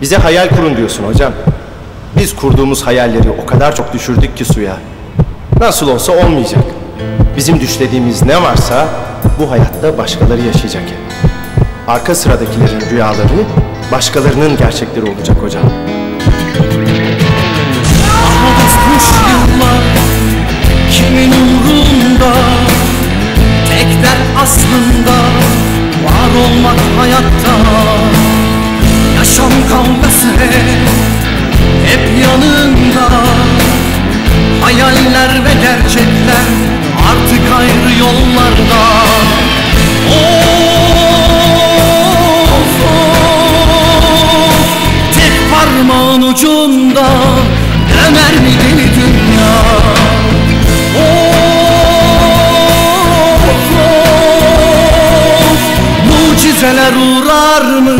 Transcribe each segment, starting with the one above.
Bize hayal kurun diyorsun hocam. Biz kurduğumuz hayalleri o kadar çok düşürdük ki suya. Nasıl olsa olmayacak. Bizim düşlediğimiz ne varsa bu hayatta başkaları yaşayacak. Arka sıradakilerin rüyaları başkalarının gerçekleri olacak hocam. Kimin umrunda Tek dert aslında var olmak hayatta. Yaşam kavgası hep, yanında Hayaller ve gerçekler artık ayrı yollarda. Of Tek parmağın ucunda mi Mucizeler uğrar mı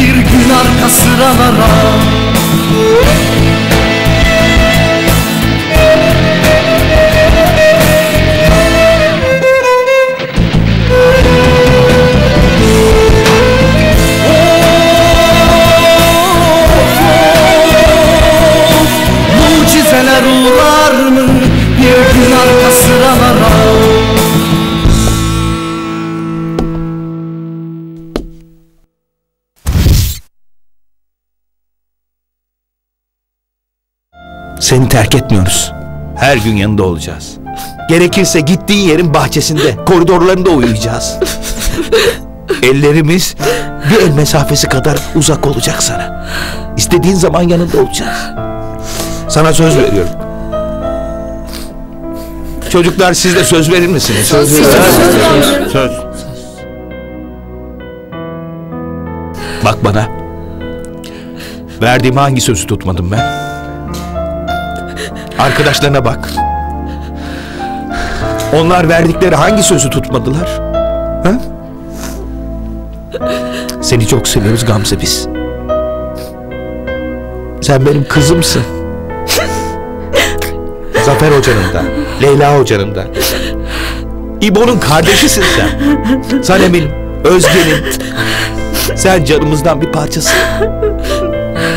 Bir gün arka sıralara Mucizeler uğrar mı Bir gün arka sıralara terk etmiyoruz. Her gün yanında olacağız. Gerekirse gittiğin yerin bahçesinde, koridorlarında uyuyacağız. Ellerimiz bir el mesafesi kadar uzak olacak sana. İstediğin zaman yanında olacağız. Sana söz veriyorum. Çocuklar siz de söz verir misiniz? Söz Söz. söz. Bak bana. Verdiğim hangi sözü tutmadım ben? Arkadaşlarına bak. Onlar verdikleri hangi sözü tutmadılar? Ha? Seni çok seviyoruz Gamze biz. Sen benim kızımsın. Zafer Hoca'nın da, Leyla Hoca'nın da. İbo'nun kardeşisin sen. Sanem'in, Özge'nin. Sen canımızdan bir parçasın.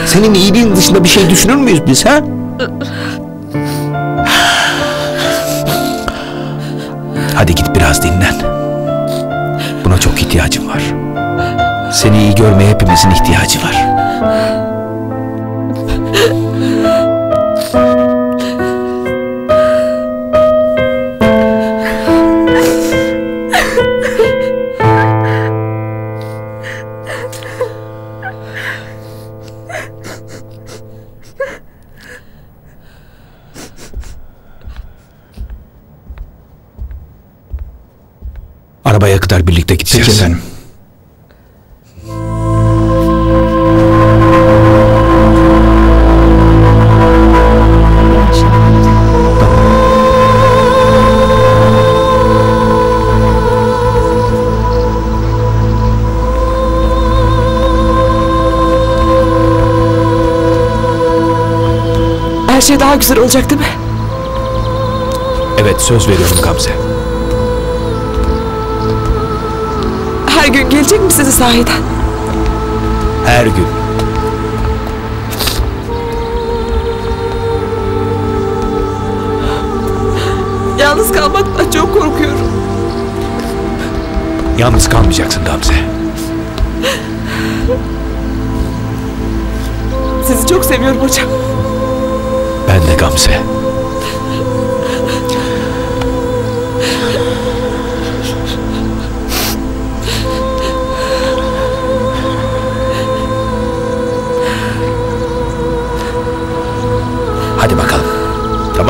Senin iyiliğin dışında bir şey düşünür müyüz biz ha? Hadi git biraz dinlen. Buna çok ihtiyacım var. Seni iyi görmeye hepimizin ihtiyacı var. Kadar birlikte gideceğiz. Peki efendim. Her şey daha güzel olacak değil mi? Evet söz veriyorum Gamze. Her gün gelecek misiniz sahiden? Her gün. Yalnız kalmaktan çok korkuyorum. Yalnız kalmayacaksın Gamze. Sizi çok seviyorum hocam. Ben de Gamze.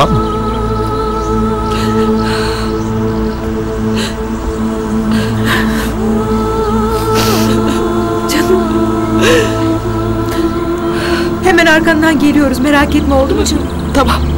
Tamam mı? Hemen arkandan geliyoruz merak etme oldu mu canım? Tamam.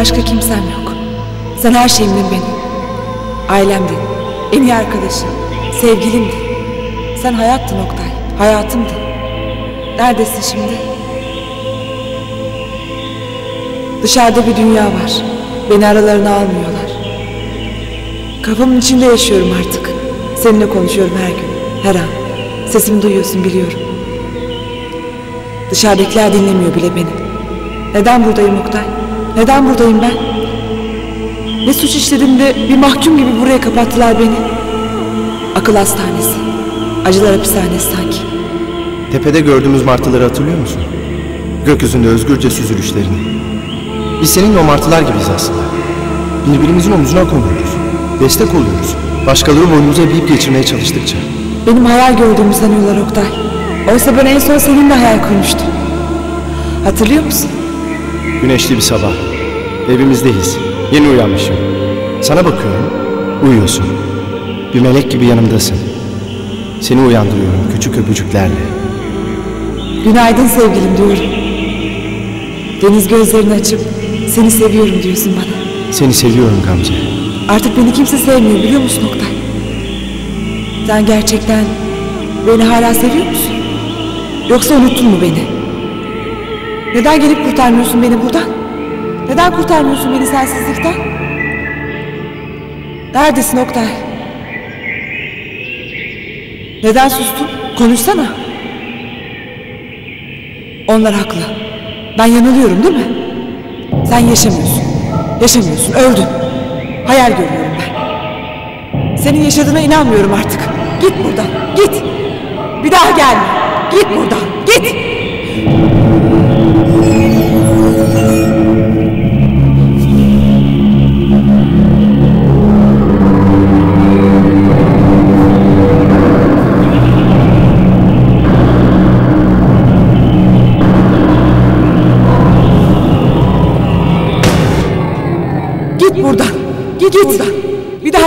Başka kimsem yok. Sen her şeyimdin benim. Ailemdin. En iyi arkadaşım. Sevgilimdin. Sen hayattın Oktay. Hayatımdın. Neredesin şimdi? Dışarıda bir dünya var. Beni aralarına almıyorlar. Kafamın içinde yaşıyorum artık. Seninle konuşuyorum her gün, her an. Sesimi duyuyorsun biliyorum. Dışarıdakiler dinlemiyor bile beni. Neden buradayım Oktay? Neden buradayım ben? Ne suç işledim de bir mahkum gibi buraya kapattılar beni. Akıl hastanesi. Acılar hapishanesi sanki. Tepede gördüğümüz martıları hatırlıyor musun? Gökyüzünde özgürce süzülüşlerini. Biz seninle o martılar gibiyiz aslında. Birbirimizin omzuna konuyoruz. Destek oluyoruz. Başkaları boynumuza eğip geçirmeye çalıştıkça. Benim hayal gördüğümü sanıyorlar Oktay. Oysa ben en son seninle hayal kurmuştum. Hatırlıyor musun? Güneşli bir sabah. Evimizdeyiz. Yeni uyanmışım. Sana bakıyorum. Uyuyorsun. Bir melek gibi yanımdasın. Seni uyandırıyorum küçük öpücüklerle. Günaydın sevgilim diyorum. Deniz gözlerini açıp seni seviyorum diyorsun bana. Seni seviyorum Gamze. Artık beni kimse sevmiyor biliyor musun Oktay? Sen gerçekten beni hala seviyor musun? Yoksa unuttun mu beni? Neden gelip kurtarmıyorsun beni buradan? Neden kurtarmıyorsun beni sensizlikten? Neredesin Oktay? Neden sustun? Konuşsana. Onlar haklı. Ben yanılıyorum değil mi? Sen yaşamıyorsun. Yaşamıyorsun. Öldün. Hayal görüyorum ben. Senin yaşadığına inanmıyorum artık. Git buradan. Git. Bir daha gelme. Git buradan. Git.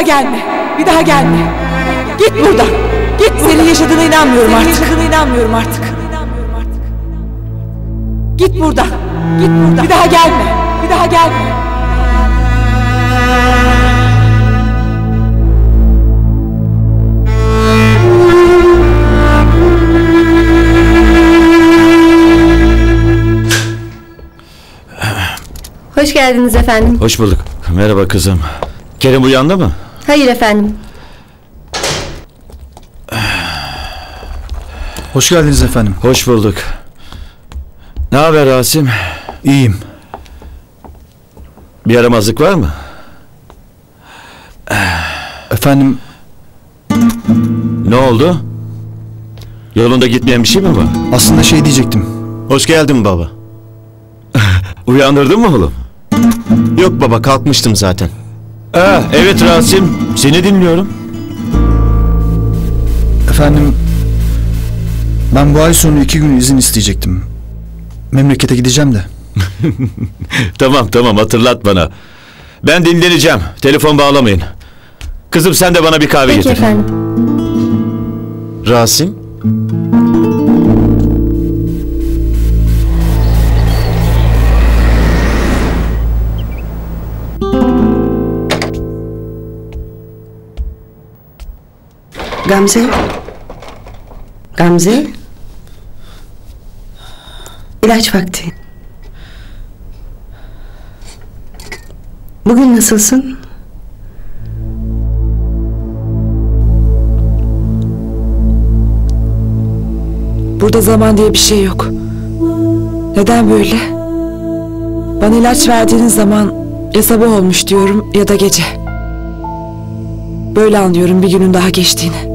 Gelme. Bir daha gelme. Git buradan. Git. Senin yaşadığına inanmıyorum artık. yaşadığına inanmıyorum artık. Git buradan. Git buradan. Bir daha gelme. Bir daha gelme. Hoş geldiniz efendim. Hoş bulduk. Merhaba kızım. Kerem uyandı mı? Hayır efendim. Hoş geldiniz efendim. Hoş bulduk. Ne haber Rasim? İyiyim. Bir yaramazlık var mı? Efendim Ne oldu? Yolunda gitmeyen bir şey mi var? aslında şey diyecektim. Hoş geldin baba. Uyandırdın mı oğlum? Yok baba kalkmıştım zaten. Aa, evet Rasim. Seni dinliyorum. Efendim ben bu ay sonu iki gün izin isteyecektim. Memlekete gideceğim de. Tamam tamam hatırlat bana. Ben dinleneceğim. Telefon bağlamayın. Kızım sen de bana bir kahve Peki getir. efendim. Rasim? Gamze? Gamze? İlaç vakti. Bugün nasılsın? Burada zaman diye bir şey yok. Neden böyle? Bana ilaç verdiğiniz zaman ya sabah olmuş diyorum ya da gece. Böyle anlıyorum bir günün daha geçtiğini.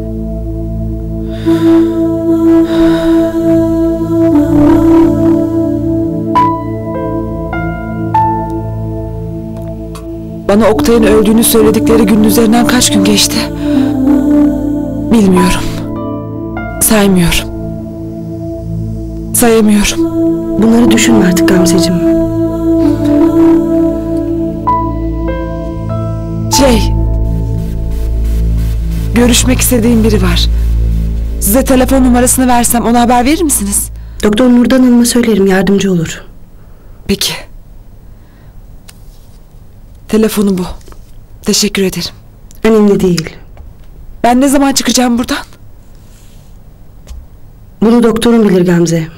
Bana Oktay'ın öldüğünü söyledikleri günün üzerinden kaç gün geçti? Bilmiyorum. Saymıyorum. Sayamıyorum. Bunları düşünme artık Gamzeciğim. Şey... Görüşmek istediğim biri var. Size telefon numarasını versem ona haber verir misiniz? Doktor Nurdan Hanım'a söylerim yardımcı olur. Peki. Telefonu bu. Teşekkür ederim. Önemli değil. Ben ne zaman çıkacağım buradan? Bunu doktorun bilir Gamze.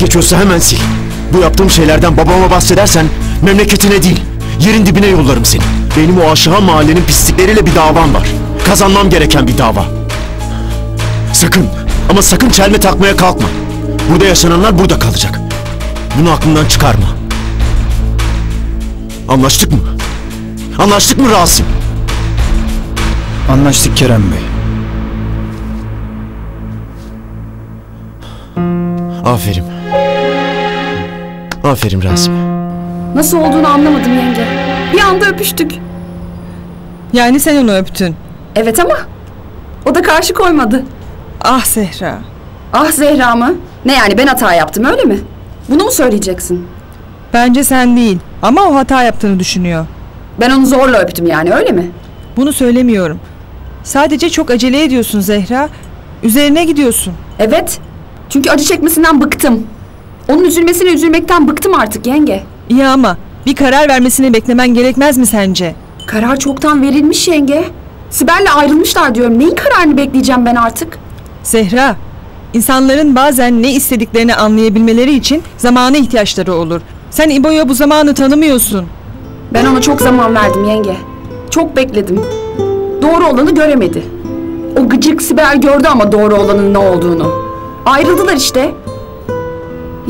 Geçiyorsa hemen sil. Bu yaptığım şeylerden babama bahsedersen memleketine değil, yerin dibine yollarım seni. Benim o aşağı mahallenin pislikleriyle bir davam var. Kazanmam gereken bir dava. Sakın, ama sakın çelme takmaya kalkma. Burada yaşananlar burada kalacak. Bunu aklından çıkarma. Anlaştık mı? Anlaştık mı Rasim? Anlaştık Kerem Bey. Aferin. Aferin Rasim. Nasıl olduğunu anlamadım yenge. Bir anda öpüştük. Yani sen onu öptün. Evet ama o da karşı koymadı. Ah Zehra. Ah Zehra mı? Ne yani ben hata yaptım öyle mi? Bunu mu söyleyeceksin? Bence sen değil ama o hata yaptığını düşünüyor. Ben onu zorla öptüm yani öyle mi? Bunu söylemiyorum. Sadece çok acele ediyorsun Zehra. Üzerine gidiyorsun. Evet. Çünkü acı çekmesinden bıktım. Onun üzülmesine üzülmekten bıktım artık yenge. İyi ama bir karar vermesini beklemen gerekmez mi sence? Karar çoktan verilmiş yenge. Sibel'le ayrılmışlar diyorum. Neyin kararını bekleyeceğim ben artık? Zehra, insanların bazen ne istediklerini anlayabilmeleri için zamana ihtiyaçları olur. Sen İbo'ya bu zamanı tanımıyorsun. Ben ona çok zaman verdim yenge. Çok bekledim. Doğru olanı göremedi. O gıcık Sibel gördü ama doğru olanın ne olduğunu. Ayrıldılar işte.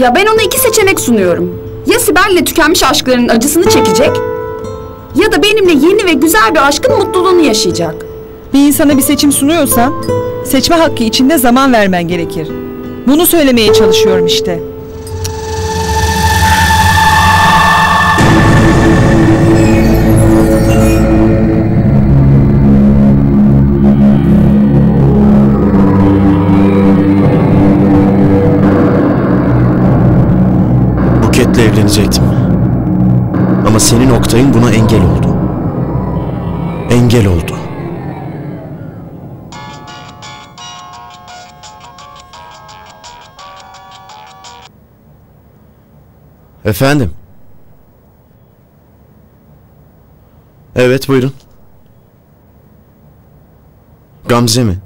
Ya ben ona iki seçenek sunuyorum. Ya Sibel'le tükenmiş aşklarının acısını çekecek... ...ya da benimle yeni ve güzel bir aşkın mutluluğunu yaşayacak. Bir insana bir seçim sunuyorsan, seçme hakkı içinde zaman vermen gerekir. Bunu söylemeye çalışıyorum işte. Evlenecektim. Ama senin Oktay'ın buna engel oldu. Engel oldu. Efendim? Evet buyurun. Gamze mi?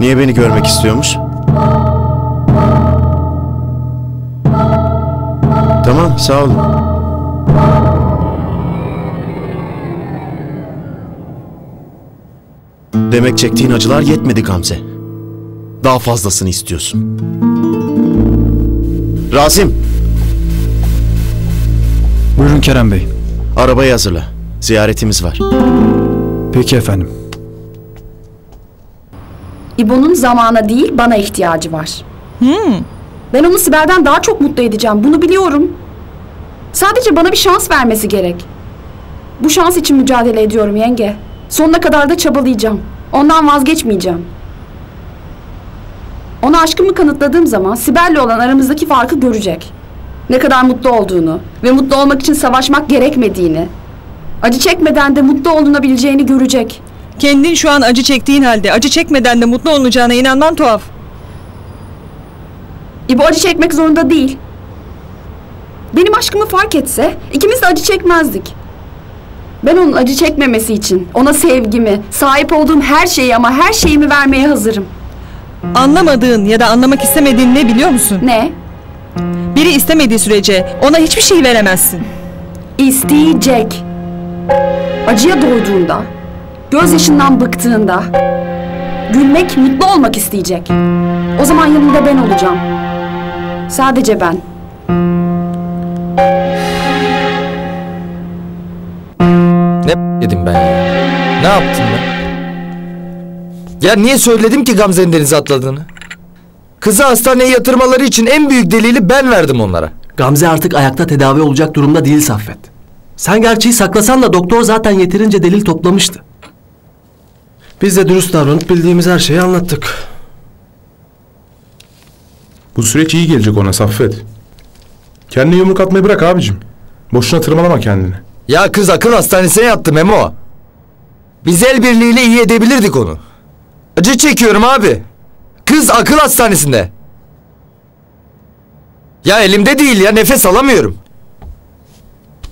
Niye beni görmek istiyormuş? Tamam sağ olun. Demek çektiğin acılar yetmedi Gamze. Daha fazlasını istiyorsun. Rasim, Buyurun Kerem Bey. arabayı hazırla. Ziyaretimiz var. Peki efendim. İbo'nun zamana değil bana ihtiyacı var. Ben onu Sibel'den daha çok mutlu edeceğim. Bunu biliyorum. Sadece bana bir şans vermesi gerek. Bu şans için mücadele ediyorum yenge. Sonuna kadar da çabalayacağım. Ondan vazgeçmeyeceğim. Ona aşkımı kanıtladığım zaman Sibel'le olan aramızdaki farkı görecek. Ne kadar mutlu olduğunu ve mutlu olmak için savaşmak gerekmediğini, acı çekmeden de mutlu olunabileceğini görecek. Kendin şu an acı çektiğin halde acı çekmeden de mutlu olacağına inanman tuhaf. İbo acı çekmek zorunda değil. Benim aşkımı fark etse ikimiz de acı çekmezdik. Ben onun acı çekmemesi için ona sevgimi, sahip olduğum her şeyi ama her şeyimi vermeye hazırım. Anlamadığın ya da anlamak istemediğin ne biliyor musun? Ne? Biri istemediği sürece ona hiçbir şey veremezsin. İsteyecek. Acıya doyduğunda, gözyaşından bıktığında, gülmek, mutlu olmak isteyecek. O zaman yanında ben olacağım. Sadece ben. Ne dedim ben ya? Ne yaptım ben? Ya niye söyledim ki Gamze'nin denize atladığını? Kızı hastaneye yatırmaları için en büyük delili ben verdim onlara. Gamze artık ayakta tedavi olacak durumda değil Saffet. Sen gerçeği saklasan da doktor zaten yeterince delil toplamıştı. Biz de dürüst davranıp bildiğimiz her şeyi anlattık. Bu süreç iyi gelecek ona Saffet. Kendine yumruk atmayı bırak abicim. Boşuna tırmalama kendini. Ya kız akıl hastanesine yattı Memo. Biz el birliğiyle iyi edebilirdik onu. Acı çekiyorum abi. Kız akıl hastanesinde. Ya elimde değil ya nefes alamıyorum.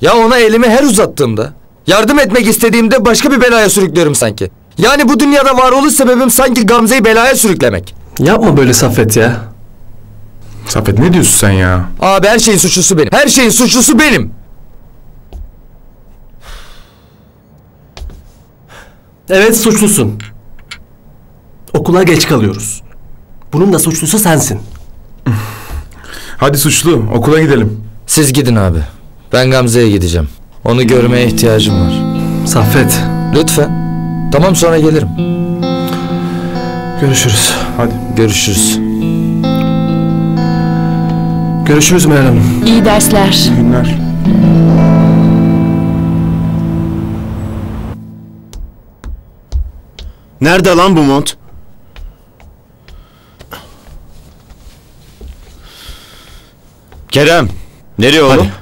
Ya ona elimi her uzattığımda, yardım etmek istediğimde başka bir belaya sürüklüyorum sanki. Yani bu dünyada varoluş sebebim sanki Gamze'yi belaya sürüklemek. Yapma böyle Saffet ya. Saffet ne diyorsun sen ya? Abi her şeyin suçlusu benim. Her şeyin suçlusu benim. Evet suçlusun. Okula geç kalıyoruz. Bunun da suçlusu sensin. Hadi suçlu okula gidelim. Siz gidin abi. Ben Gamze'ye gideceğim. Onu görmeye ihtiyacım var. Saffet. Lütfen. Tamam sonra gelirim. Görüşürüz. Hadi. Görüşürüz. Görüşürüz Meral Hanım. İyi dersler. İyi günler. Nerede lan bu mont? Kerem. Nereye oğlum? Hadi.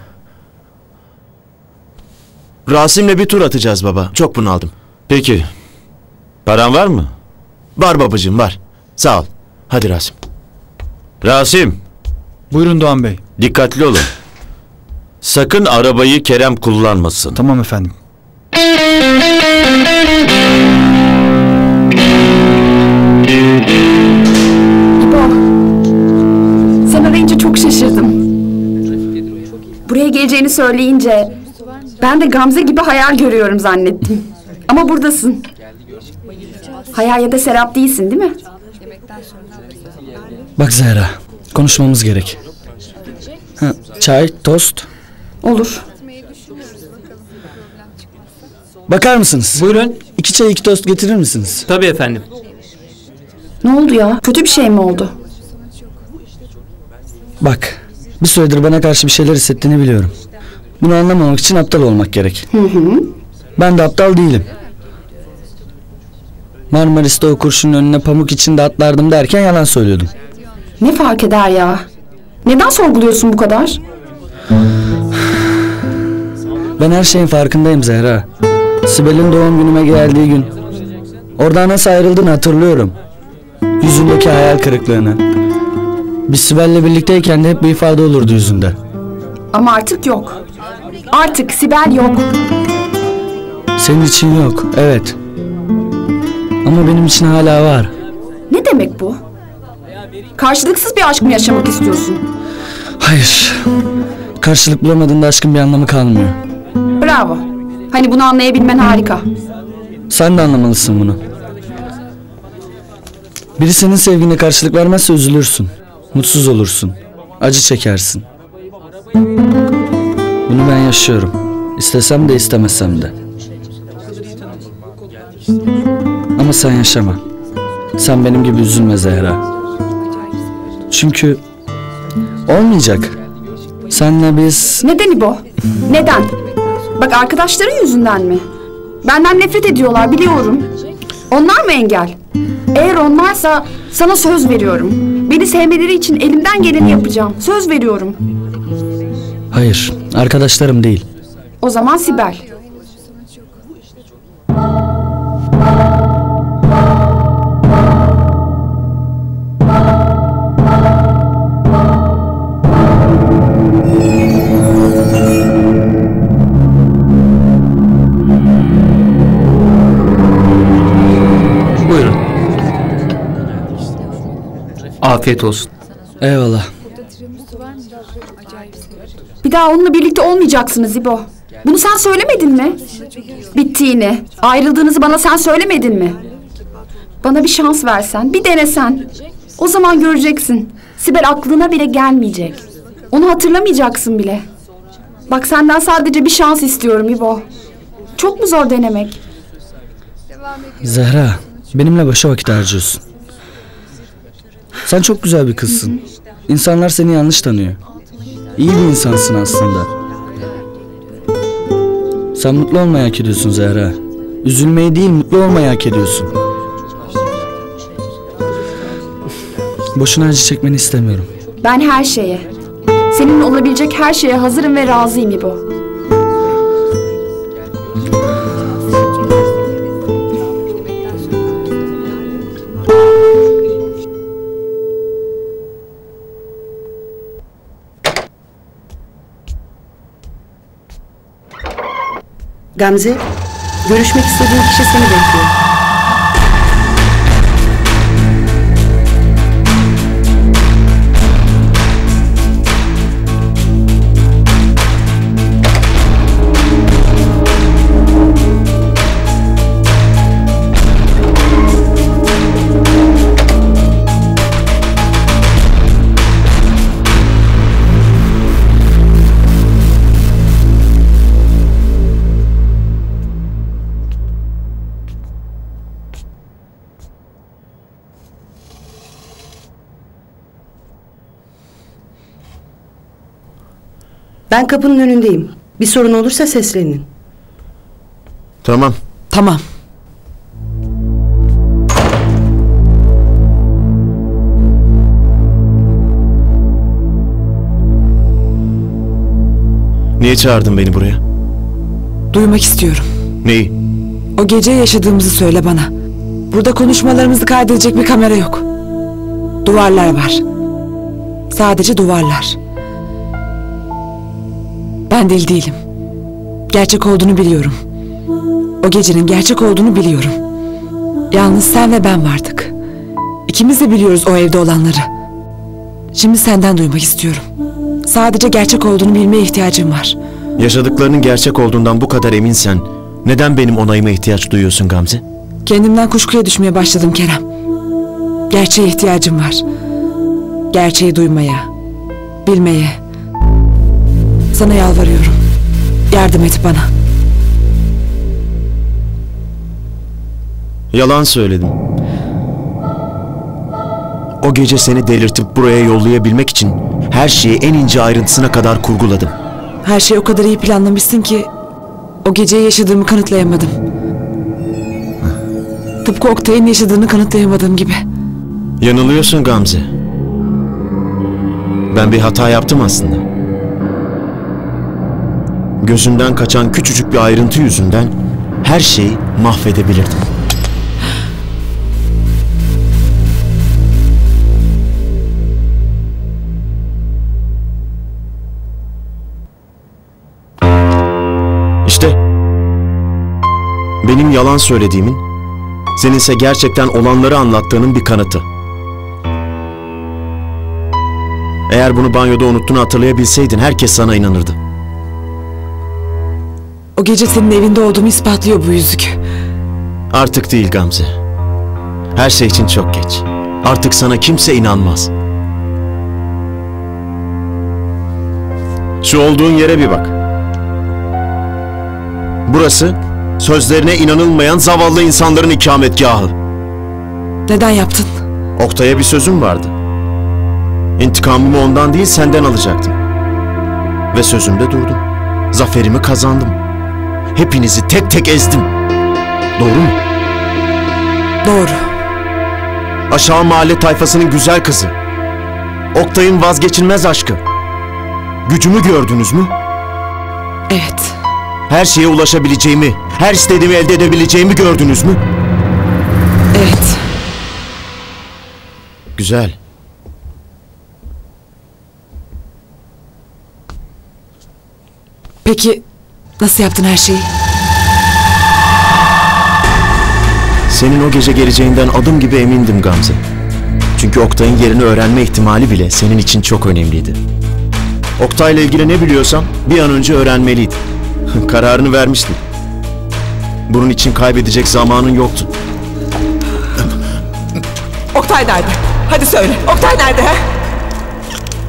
Rasim'le bir tur atacağız baba. Çok bunaldım. Peki. Paran var mı? Var babacığım var. Sağ ol. Hadi Rasim. Rasim. Buyurun Doğan Bey. Dikkatli olun. Sakın arabayı Kerem kullanmasın. Tamam efendim. İbo. Sen arayınca çok şaşırdım. Buraya geleceğini söyleyince ben de Gamze gibi hayal görüyorum zannettim. Ama buradasın. Hayal ya da Serap değilsin değil mi? Bak Zehra, konuşmamız gerek. Ha, çay, tost. Olur. Bakar mısınız? Buyurun. İki çay, iki tost getirir misiniz? Tabii efendim. Ne oldu ya? Kötü bir şey mi oldu? Bak, bir süredir bana karşı bir şeyler hissettiğini biliyorum. Bunu anlamamak için aptal olmak gerek. Hı hı. Ben de aptal değilim. Marmaris'te o kurşunun önüne pamuk içinde atlardım derken yalan söylüyordum. Ne fark eder ya? Neden sorguluyorsun bu kadar? Ben her şeyin farkındayım Zehra. Sibel'in doğum günüme geldiği gün. Oradan nasıl ayrıldığını hatırlıyorum. Yüzündeki hayal kırıklığını. Biz Sibel'le birlikteyken de hep bir ifade olurdu yüzünde. Ama artık yok. Artık Sibel yok. Senin için yok, evet. Ama benim için hala var. Ne demek bu? Karşılıksız bir aşk mı yaşamak istiyorsun? Hayır. Karşılık bulamadığında aşkın bir anlamı kalmıyor. Bravo. Hani bunu anlayabilmen harika. Sen de anlamalısın bunu. Biri senin sevgine karşılık vermezse üzülürsün. Mutsuz olursun. Acı çekersin. Bunu ben yaşıyorum. İstesem de istemesem de. Ama sen yaşama. Sen benim gibi üzülme Zehra. Çünkü olmayacak. Senle biz... Neden İbo? Neden? Bak arkadaşların yüzünden mi? Benden nefret ediyorlar biliyorum. Onlar mı engel? Eğer onlarsa sana söz veriyorum. Beni sevmeleri için elimden geleni yapacağım. Söz veriyorum. Hayır, arkadaşlarım değil. O zaman Sibel. Afiyet olsun. Eyvallah. Bir daha onunla birlikte olmayacaksınız İbo. Bunu sen söylemedin mi? Bittiğini, ayrıldığınızı bana sen söylemedin mi? Bana bir şans versen, bir denesen. O zaman göreceksin. Sibel aklına bile gelmeyecek. Onu hatırlamayacaksın bile. Bak senden sadece bir şans istiyorum İbo. Çok mu zor denemek? Zehra, benimle boşa vakit harcıyorsun. Sen çok güzel bir kızsın. İnsanlar seni yanlış tanıyor. İyi bir insansın aslında. Sen mutlu olmayı hak ediyorsun Zehra. Üzülmeyi değil mutlu olmayı hak ediyorsun. Boşuna acı çekmeni istemiyorum. Ben her şeye, senin olabilecek her şeye hazırım ve razıyım İbo. Gamze, görüşmek istediğin kişi seni bekliyor. Ben kapının önündeyim. Bir sorun olursa seslenin. Tamam. Tamam. Niye çağırdın beni buraya? Duymak istiyorum. Neyi? O gece yaşadığımızı söyle bana. Burada konuşmalarımızı kaydedecek bir kamera yok. Duvarlar var. Sadece duvarlar. Ben deli değilim. Gerçek olduğunu biliyorum. O gecenin gerçek olduğunu biliyorum. Yalnız sen ve ben vardık. İkimiz de biliyoruz o evde olanları. Şimdi senden duymak istiyorum. Sadece gerçek olduğunu bilmeye ihtiyacım var. Yaşadıklarının gerçek olduğundan bu kadar eminsen neden benim onayıma ihtiyaç duyuyorsun Gamze? Kendimden kuşkuya düşmeye başladım Kerem. Gerçeğe ihtiyacım var. Gerçeği duymaya, bilmeye. Sana yalvarıyorum. Yardım et bana. Yalan söyledim. O gece seni delirtip buraya yollayabilmek için her şeyi en ince ayrıntısına kadar kurguladım. Her şeyi o kadar iyi planlamışsın ki o geceyi yaşadığımı kanıtlayamadım. Tıpkı Oktay'ın yaşadığını kanıtlayamadığım gibi. Yanılıyorsun Gamze. Ben bir hata yaptım aslında. Gözümden kaçan küçücük bir ayrıntı yüzünden her şeyi mahvedebilirdim. İşte benim yalan söylediğimin, seninse gerçekten olanları anlattığının bir kanıtı. Eğer bunu banyoda unuttuğunu hatırlayabilseydin herkes sana inanırdı. O gece senin evinde olduğumu ispatlıyor bu yüzük. Artık değil Gamze. Her şey için çok geç. Artık sana kimse inanmaz. Şu olduğun yere bir bak. Burası sözlerine inanılmayan zavallı insanların ikametgahı. Neden yaptın? Oktay'a bir sözüm vardı. İntikamımı ondan değil senden alacaktım. Ve sözümde durdum. Zaferimi kazandım. Hepinizi tek tek ezdim. Doğru mu? Doğru. Aşağı mahalle tayfasının güzel kızı. Oktay'ın vazgeçilmez aşkı. Gücümü gördünüz mü? Evet. Her şeye ulaşabileceğimi, her istediğimi elde edebileceğimi gördünüz mü? Evet. Güzel. Peki nasıl yaptın her şeyi? Senin o gece geleceğinden adım gibi emindim Gamze. Çünkü Oktay'ın yerini öğrenme ihtimali bile senin için çok önemliydi. Oktay'la ilgili ne biliyorsam bir an önce öğrenmeliydim. Kararını vermiştin. Bunun için kaybedecek zamanın yoktu. Oktay nerede? Hadi söyle. Oktay nerede he?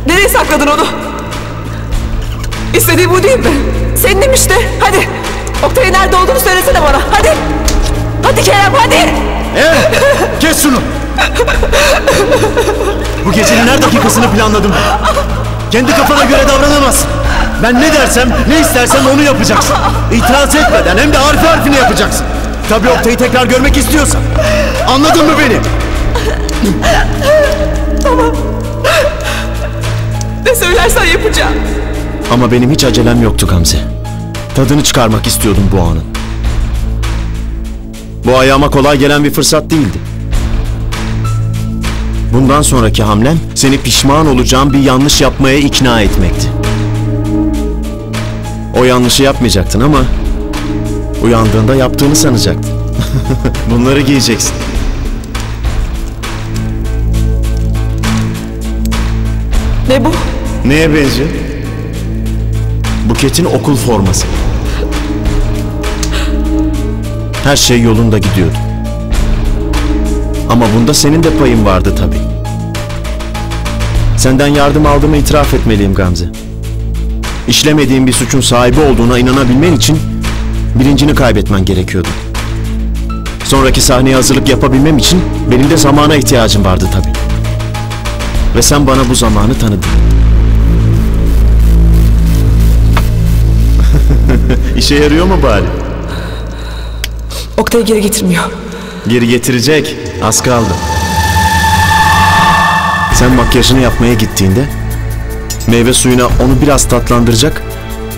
Nereye sakladın onu? İstediği bu değil mi? Senin işte. Hadi. Oktay'ın nerede olduğunu söylesene bana. Hadi. Hadi Kerem hadi. Evet. Kes şunu. Bu gecenin her dakikasını planladım. Kendi kafana göre davranamazsın. Ben ne dersem, ne istersem onu yapacaksın. İtiraz etmeden hem de harfi harfini yapacaksın. Tabii Oktay'ı tekrar görmek istiyorsan. Anladın mı beni? Tamam. Ne söylersen yapacağım. Ama benim hiç acelem yoktu Gamze. Tadını çıkarmak istiyordum bu anın. Bu ayağıma kolay gelen bir fırsat değildi. Bundan sonraki hamlem seni pişman olacağın bir yanlış yapmaya ikna etmekti. O yanlışı yapmayacaktın ama uyandığında yaptığını sanacaktın. Bunları giyeceksin. Ne bu? Neye benziyor? Buket'in okul forması. Her şey yolunda gidiyordu. Ama bunda senin de payın vardı tabii. Senden yardım aldığımı itiraf etmeliyim Gamze. İşlemediğin bir suçun sahibi olduğuna inanabilmen için bilincini kaybetmen gerekiyordu. Sonraki sahneye hazırlık yapabilmem için benim de zamana ihtiyacım vardı tabii. Ve sen bana bu zamanı tanıdın. İşe yarıyor mu bari? Oktay'ı geri getirmiyor. Geri getirecek. Az kaldı. Sen makyajını yapmaya gittiğinde meyve suyuna onu biraz tatlandıracak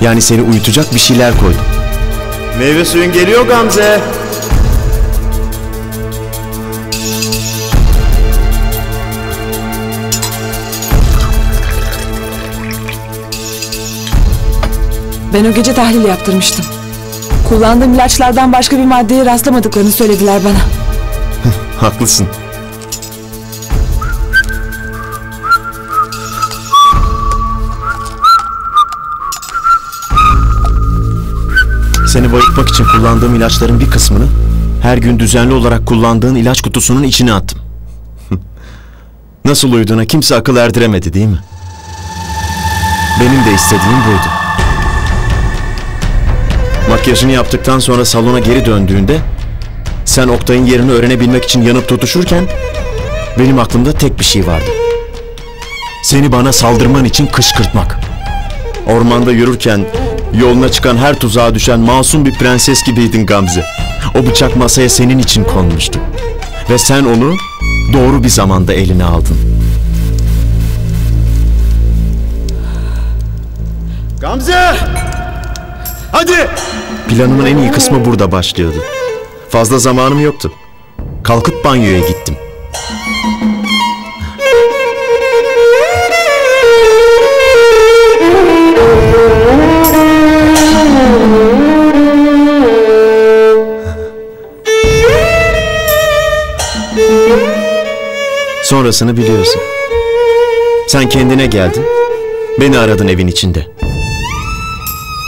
yani seni uyutacak bir şeyler koydum. Meyve suyun geliyor Gamze. Ben o gece tahlil yaptırmıştım. Kullandığım ilaçlardan başka bir maddeye rastlamadıklarını söylediler bana. Haklısın. Seni bayıltmak için kullandığım ilaçların bir kısmını her gün düzenli olarak kullandığın ilaç kutusunun içine attım. Nasıl uyuduğuna kimse akıl erdiremedi değil mi? Benim de istediğim buydu. Makyajını yaptıktan sonra salona geri döndüğünde sen Oktay'ın yerini öğrenebilmek için yanıp tutuşurken benim aklımda tek bir şey vardı. Seni bana saldırman için kışkırtmak. Ormanda yürürken yoluna çıkan her tuzağa düşen masum bir prenses gibiydin Gamze. O bıçak masaya senin için konmuştu. Ve sen onu doğru bir zamanda eline aldın. Gamze! Hadi! Planımın en iyi kısmı burada başlıyordu. Fazla zamanım yoktu. Kalkıp banyoya gittim. Sonrasını biliyorsun. Sen kendine geldin. Beni aradın evin içinde.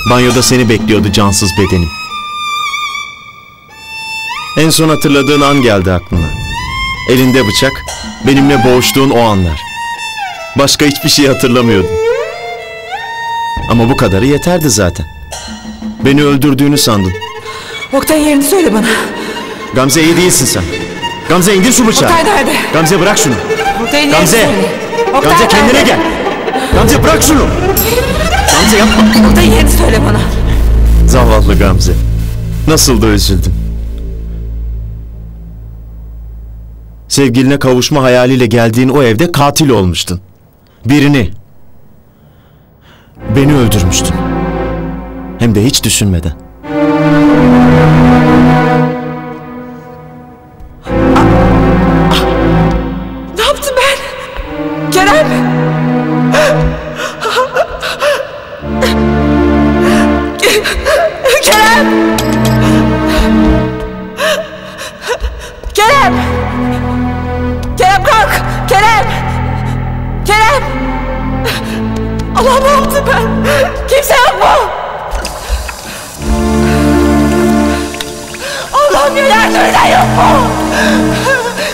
Banyoda seni bekliyordu cansız bedenim. En son hatırladığın an geldi aklına. Elinde bıçak, benimle boğuştuğun o anlar. Başka hiçbir şey hatırlamıyordum. Ama bu kadarı yeterdi zaten. Beni öldürdüğünü sandın. Oktay'ın yerini söyle bana. Gamze iyi değilsin sen. Gamze indir şu bıçağı. Oktay nerede? Gamze bırak şunu. Oktay'ın yerini Gamze. söyle. Oktay Gamze kendine nerede? gel. Gamze bırak şunu. Gamze yapma. Oktay'ın yerini söyle bana. Zavallı Gamze. Nasıl da üzüldüm. Sevgiline kavuşma hayaliyle geldiğin o evde katil olmuştun. Birini. Beni öldürmüştün. Hem de hiç düşünmeden.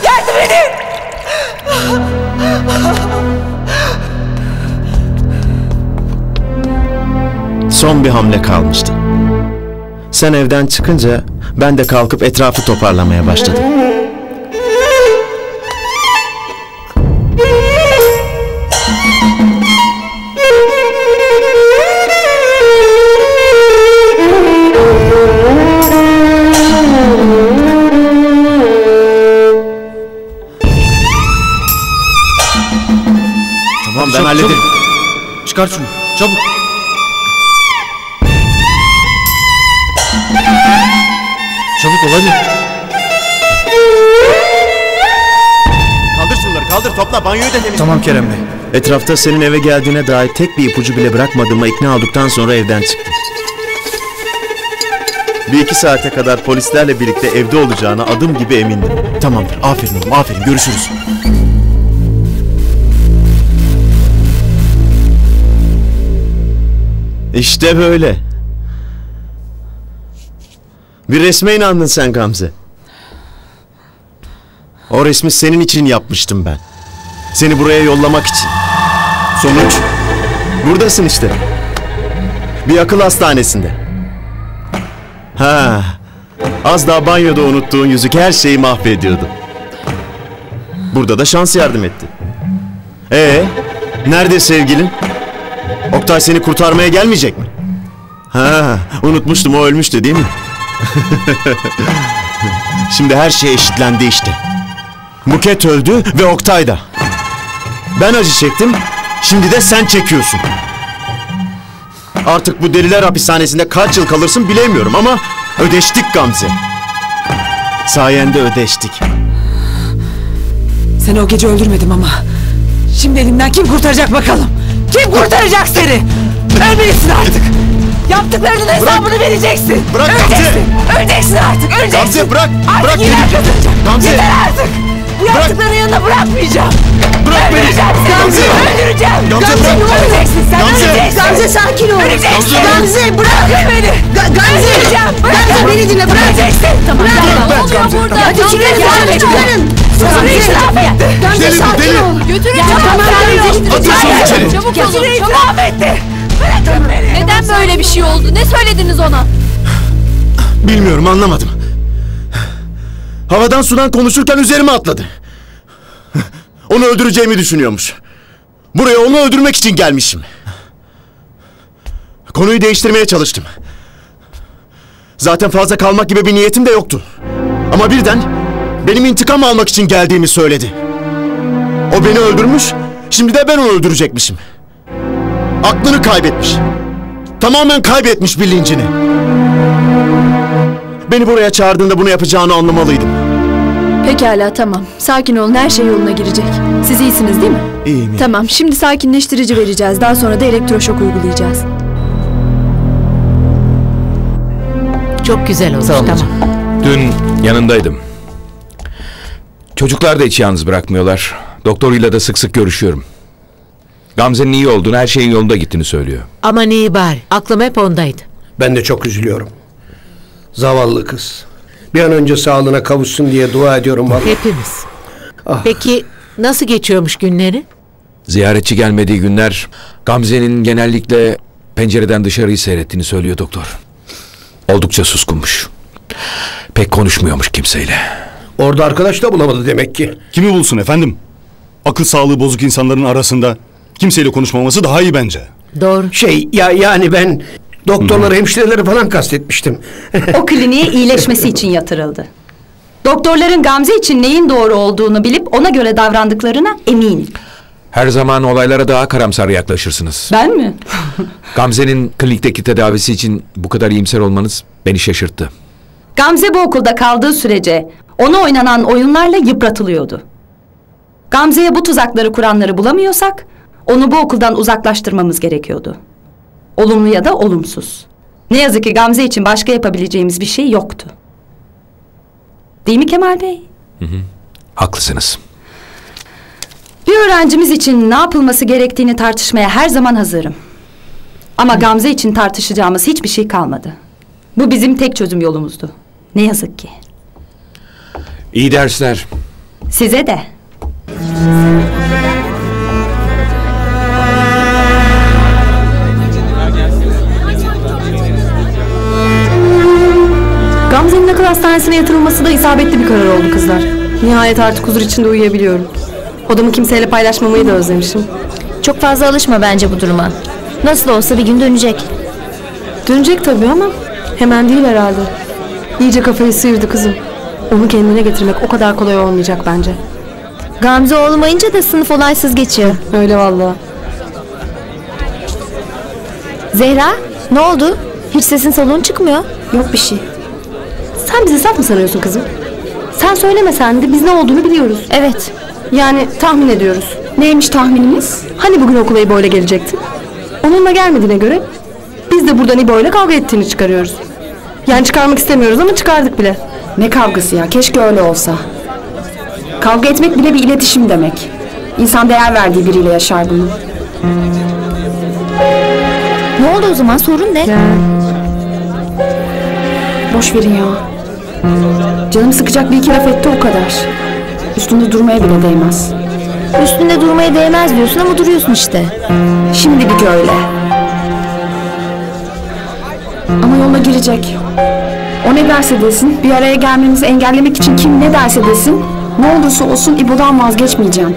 Yardım edin! Son bir hamle kalmıştı. Sen evden çıkınca ben de kalkıp etrafı toparlamaya başladım. Çıkar şunu. Çabuk. Çabuk ol hadi. Kaldır şunları kaldır topla banyoyu da temizle. Tamam Kerem Bey. Etrafta senin eve geldiğine dair tek bir ipucu bile bırakmadığıma ikna olduktan sonra evden çıktım. Bir iki saate kadar polislerle birlikte evde olacağına adım gibi emindim. Tamamdır aferin oğlum aferin görüşürüz. İşte böyle. Bir resme inandın sen Gamze. O resmi senin için yapmıştım ben. Seni buraya yollamak için. Sonuç? Buradasın işte. Bir akıl hastanesinde. Ha, az daha banyoda unuttuğun yüzük her şeyi mahvediyordu. Burada da şans yardım etti. Ee, nerede sevgilin? Oktay seni kurtarmaya gelmeyecek mi? Ha, unutmuştum o ölmüştü değil mi? Şimdi her şey eşitlendi işte. Buket öldü ve Oktay da. Ben acı çektim, şimdi de sen çekiyorsun. Artık bu deliler hapishanesinde kaç yıl kalırsın bilemiyorum ama ödeştik Gamze. Sayende ödeştik. Seni o gece öldürmedim ama. Şimdi elimden kim kurtaracak bakalım? Kim kurtaracak seni? Ölmelisin artık. Yaptıklarının hesabını vereceksin. Bırak öleceksin. Öleceksin artık. Öleceksin. Gamze bırak. Artık bırak inan kazanacağım. Gamze. Yeter artık. Bu yaptıklarının yanına bırakmayacağım. Bırak beni. Öldüreceğim seni. Gamze. Öldüreceğim. Gamze, Gamze bırak. öleceksin. Sen Gamze. öleceksin. Gamze, sakin ol. Öleceksin. Gamze. Gamze, bırak. Bırak beni. Ga- Gamze. Öldüreceğim. Bırak. Gamze, beni dinle, bırak. Öleceksin. Tamam. Bırak. Bırak. Ne oluyor burada? Hadi çıkarın, et. çıkarın. Gamze. itiraf et. Gamze, sakin ol. Götürün. Ya, tamam, Gamze. Atın şunu Hayır, içeri. Çabuk olun. Götürün itiraf etti. Bırakın beni. Neden böyle bir şey oldu? Ne söylediniz ona? Bilmiyorum anlamadım. Havadan sudan konuşurken üzerime atladı. Onu öldüreceğimi düşünüyormuş. Buraya onu öldürmek için gelmişim. Konuyu değiştirmeye çalıştım. Zaten fazla kalmak gibi bir niyetim de yoktu. Ama birden benim intikam almak için geldiğimi söyledi. O beni öldürmüş, şimdi de ben onu öldürecekmişim. Aklını kaybetmiş. Tamamen kaybetmiş bilincini. Beni buraya çağırdığında bunu yapacağını anlamalıydım. Pekala tamam. Sakin olun her şey yoluna girecek. Siz iyisiniz değil mi? İyiyim. Tamam şimdi sakinleştirici vereceğiz. Daha sonra da elektroşok uygulayacağız. Çok güzel olmuş Sağ olun tamam. Dün yanındaydım. Çocuklar da hiç yalnız bırakmıyorlar. Doktoruyla da sık sık görüşüyorum. Gamze'nin iyi olduğunu, her şeyin yolunda gittiğini söylüyor. Aman iyi bari. Aklım hep ondaydı. Ben de çok üzülüyorum. Zavallı kız. Bir an önce sağlığına kavuşsun diye dua ediyorum vallahi. Hepimiz. Ah. Peki nasıl geçiyormuş günleri? Ziyaretçi gelmediği günler Gamze'nin genellikle pencereden dışarıyı seyrettiğini söylüyor doktor. Oldukça suskunmuş. Pek konuşmuyormuş kimseyle. Orada arkadaş da bulamadı demek ki. Kimi bulsun efendim? Akıl sağlığı bozuk insanların arasında kimseyle konuşmaması daha iyi bence. Doğru. Şey ya yani ben doktorları, hemşireleri falan kastetmiştim. O kliniğe iyileşmesi için yatırıldı. Doktorların Gamze için neyin doğru olduğunu bilip ona göre davrandıklarına eminim. Her zaman olaylara daha karamsar yaklaşırsınız. Ben mi? Gamze'nin klinikteki tedavisi için bu kadar iyimser olmanız beni şaşırttı. Gamze bu okulda kaldığı sürece ona oynanan oyunlarla yıpratılıyordu. Gamze'ye bu tuzakları kuranları bulamıyorsak onu bu okuldan uzaklaştırmamız gerekiyordu. Olumlu ya da olumsuz. Ne yazık ki Gamze için başka yapabileceğimiz bir şey yoktu. Değil mi Kemal Bey? Haklısınız. Bir öğrencimiz için ne yapılması gerektiğini tartışmaya her zaman hazırım. Ama Gamze için tartışacağımız hiçbir şey kalmadı. Bu bizim tek çözüm yolumuzdu. Ne yazık ki. İyi dersler. Size de. Hastanesine yatırılması da isabetli bir karar oldu kızlar. Nihayet artık huzur içinde uyuyabiliyorum. Odamı kimseyle paylaşmamayı da özlemişim. Çok fazla alışma bence bu duruma. Nasıl olsa bir gün dönecek. Dönecek tabii ama hemen değil herhalde. İyice kafayı sıyırdı kızım. Onu kendine getirmek o kadar kolay olmayacak bence. Gamze olmayınca da sınıf olaysız geçiyor. Öyle vallahi. Zehra ne oldu? Hiç sesin soluğun çıkmıyor. Yok bir şey. Sen bizi saf mı sanıyorsun kızım? Sen söylemesen de biz ne olduğunu biliyoruz. Evet. Yani tahmin ediyoruz. Neymiş tahminimiz? Hani bugün okula İbo ile gelecektin? Onunla gelmediğine göre biz de buradan İbo ile kavga ettiğini çıkarıyoruz. Yani çıkarmak istemiyoruz ama çıkardık bile. Ne kavgası ya? Keşke öyle olsa. Kavga etmek bile bir iletişim demek. İnsan değer verdiği biriyle yaşar bunu. Ne oldu o zaman sorun ne? Boş verin ya. Canım sıkacak bir iki laf etti o kadar. Üstünde durmaya bile değmez. Üstünde durmaya değmez diyorsun ama duruyorsun işte. Şimdilik öyle. Ama yoluna girecek. O ne derse desin, bir araya gelmemizi engellemek için kim ne derse desin, ne olursa olsun İbo'dan vazgeçmeyeceğim.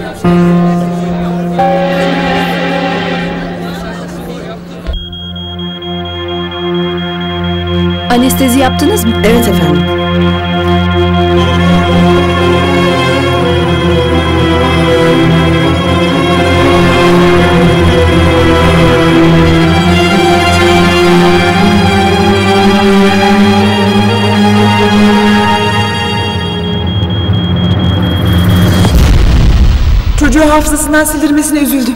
Anestezi yaptınız mı? Evet efendim. Hafızasından sildirmesine üzüldüm.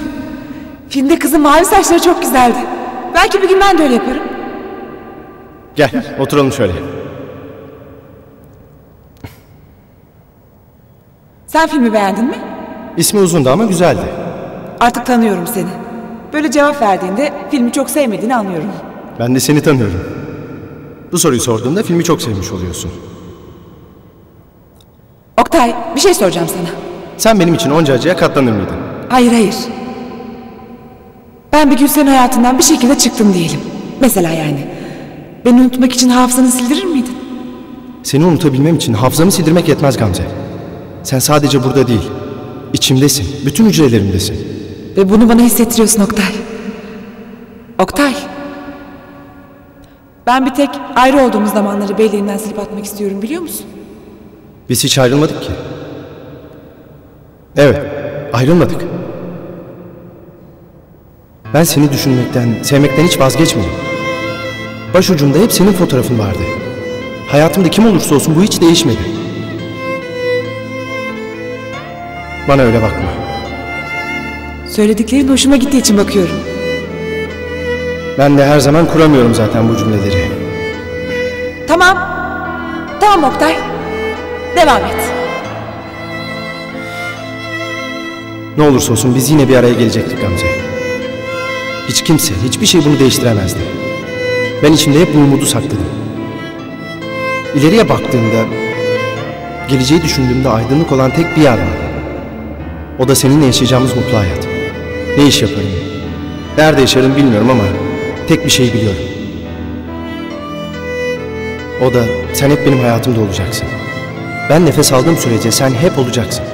Filmde kızın mavi saçları çok güzeldi. Belki bir gün ben de öyle yaparım. Gel oturalım şöyle. Sen filmi beğendin mi? İsmi uzundu ama güzeldi. Artık tanıyorum seni. Böyle cevap verdiğinde filmi çok sevmediğini anlıyorum. Ben de seni tanıyorum. Bu soruyu sorduğumda filmi çok sevmiş oluyorsun. Oktay bir şey soracağım sana. Sen benim için onca acıya katlanır mıydın? Hayır hayır. Ben bir gün senin hayatından bir şekilde çıktım diyelim. Mesela yani. Beni unutmak için hafızanı sildirir miydin? Seni unutabilmem için hafızamı sildirmek yetmez Gamze. Sen sadece burada değil, içimdesin, bütün hücrelerimdesin. Ve bunu bana hissettiriyorsun Oktay. Oktay. Ben bir tek ayrı olduğumuz zamanları belleğimden silip atmak istiyorum biliyor musun? Biz hiç ayrılmadık ki. Evet, ayrılmadık. Ben seni düşünmekten, sevmekten hiç vazgeçmedim. Başucumda hep senin fotoğrafın vardı. Hayatımda kim olursa olsun bu hiç değişmedi. Bana öyle bakma. Söylediklerin hoşuma gittiği için bakıyorum. Ben de her zaman kuramıyorum zaten bu cümleleri. Tamam. Tamam Oktay. Devam et. Ne olursa olsun biz yine bir araya gelecektik Gamze. Hiç kimse, hiçbir şey bunu değiştiremezdi. Ben içimde hep bu umudu sakladım. İleriye baktığımda, geleceği düşündüğümde aydınlık olan tek bir yer vardı. O da seninle yaşayacağımız mutlu hayat. Ne iş yaparım, nerede yaşarım bilmiyorum ama tek bir şey biliyorum. O da sen hep benim hayatımda olacaksın. Ben nefes aldığım sürece sen hep olacaksın.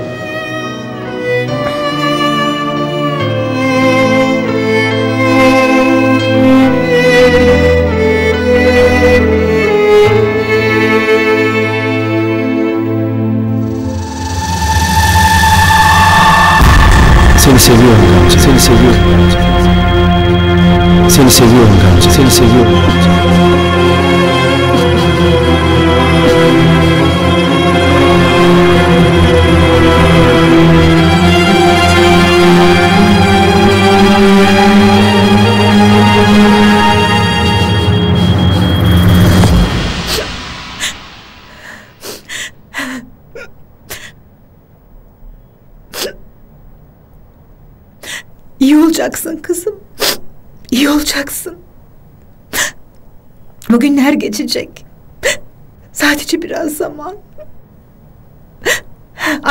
Gamze, seni seviyorum Gamze. Seni seviyorum Gamze, seni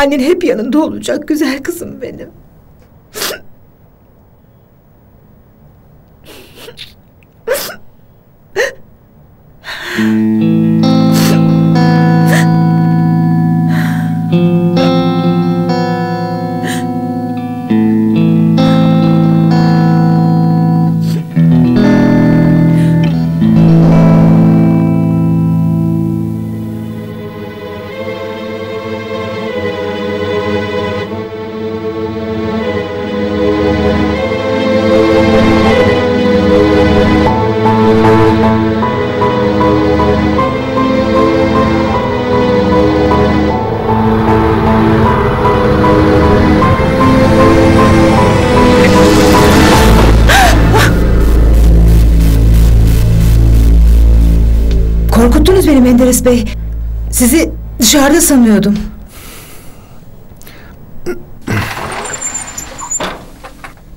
Annen hep yanında olacak güzel kızım benim. Dışarıda sanıyordum.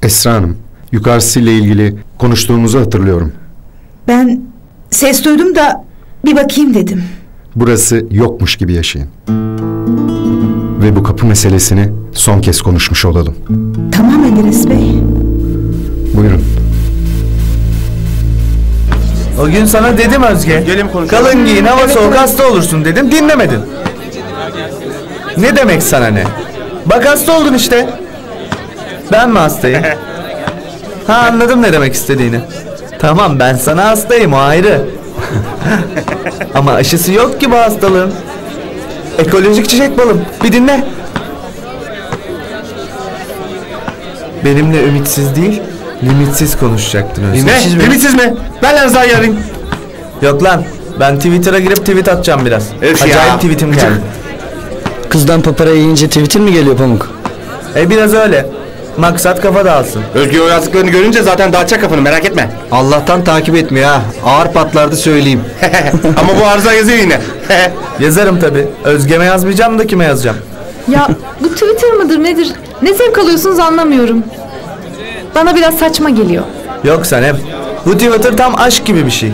Esra Hanım, yukarısıyla ilgili konuştuğumuzu hatırlıyorum. Ben ses duydum da bir bakayım dedim. Burası yokmuş gibi yaşayın. Ve bu kapı meselesini son kez konuşmuş olalım. Tamam Menderes Bey. Buyurun. O gün sana dedim Özge. Kalın giyin hava soğuk hasta olursun dedim dinlemedin. Ne demek sana ne? Bak hasta oldun işte. Ben mi hastayım? ha anladım ne demek istediğini. Tamam ben sana hastayım o ayrı. Ama aşısı yok ki bu hastalığın. Ekolojik çiçek balım. Bir dinle. Benimle ümitsiz değil, limitsiz konuşacaktın Özge. Ne? Limitsiz mi? Ben lan. Yok lan. Ben Twitter'a girip tweet atacağım biraz. Öf ya. Acayip tweetim geldi. Kızdan papara yiyince tweetin mi geliyor Pamuk? E biraz öyle. Maksat kafa dağılsın. Özgür o yazdıklarını görünce zaten dağıtacak kafanı merak etme. Allah'tan takip etmiyor ha. Ağır patlardı söyleyeyim. Ama bu arıza yazıyor yine. Yazarım tabi. Özgeme yazmayacağım da kime yazacağım? Ya bu Twitter mıdır nedir? Ne zevk alıyorsunuz anlamıyorum. Bana biraz saçma geliyor. Yok Sanem. Bu Twitter tam aşk gibi bir şey.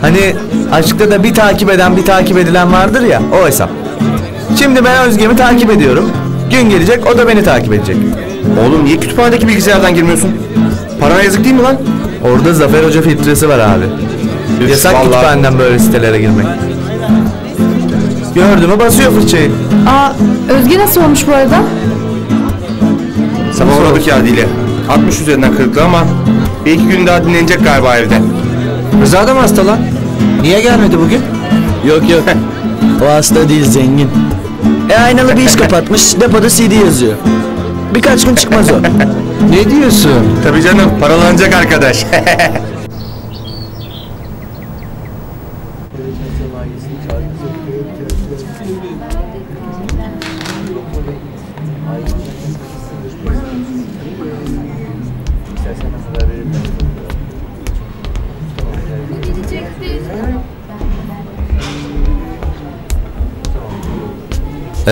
Hani aşkta da bir takip eden bir takip edilen vardır ya o hesap. Şimdi ben Özgem'i takip ediyorum. Gün gelecek o da beni takip edecek. Oğlum niye kütüphanedeki bilgisayardan girmiyorsun? Para yazık değil mi lan? Orada Zafer Hoca filtresi var abi. Yasak vallahi. kütüphaneden böyle sitelere girmek. Gördü mü basıyor fırçayı. Aa Özge nasıl olmuş bu arada? Sana uğradık ya dili. 60 üzerinden kırıklı ama bir iki gün daha dinlenecek galiba evde. Rıza da mı hasta lan? Niye gelmedi bugün? Yok yok. o hasta değil zengin. E aynalı bir iş kapatmış depoda CD yazıyor. Birkaç gün çıkmaz o. ne diyorsun? Tabii canım paralanacak arkadaş.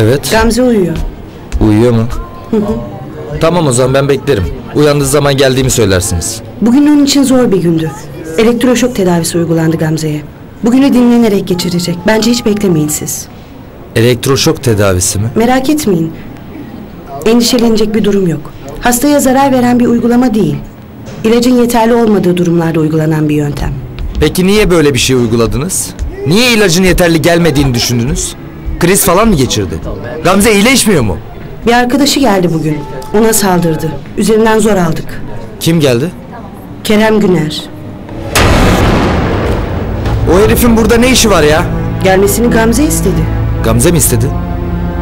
Evet. Gamze uyuyor. Uyuyor mu? Tamam o zaman ben beklerim. Uyandığı zaman geldiğimi söylersiniz. Bugün onun için zor bir gündü. Elektroşok tedavisi uygulandı Gamze'ye. Bugünü dinlenerek geçirecek. Bence hiç beklemeyin siz. Elektroşok tedavisi mi? Merak etmeyin. Endişelenecek bir durum yok. Hastaya zarar veren bir uygulama değil. İlacın yeterli olmadığı durumlarda uygulanan bir yöntem. Peki niye böyle bir şey uyguladınız? Niye ilacın yeterli gelmediğini düşündünüz? Kriz falan mı geçirdi? Gamze iyileşmiyor mu? Bir arkadaşı geldi bugün. Ona saldırdı. Üzerinden zor aldık. Kim geldi? Kerem Güner. O herifin burada ne işi var ya? Gelmesini Gamze istedi. Gamze mi istedi?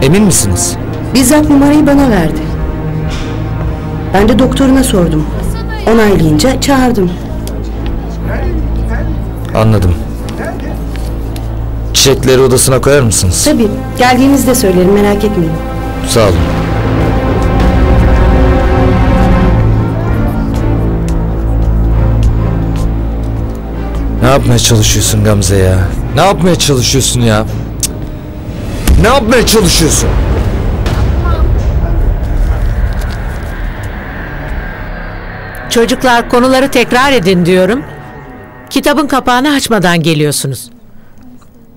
Emin misiniz? Bizzat numarayı bana verdi. Ben de doktoruna sordum. Onaylayınca çağırdım. Anladım. Çiçekleri odasına koyar mısınız? Tabii. Geldiğinizde söylerim merak etmeyin. Sağ olun. Ne yapmaya çalışıyorsun Gamze ya? Ne yapmaya çalışıyorsun ya? Cık. Ne yapmaya çalışıyorsun? Çocuklar konuları tekrar edin diyorum. Kitabın kapağını açmadan geliyorsunuz.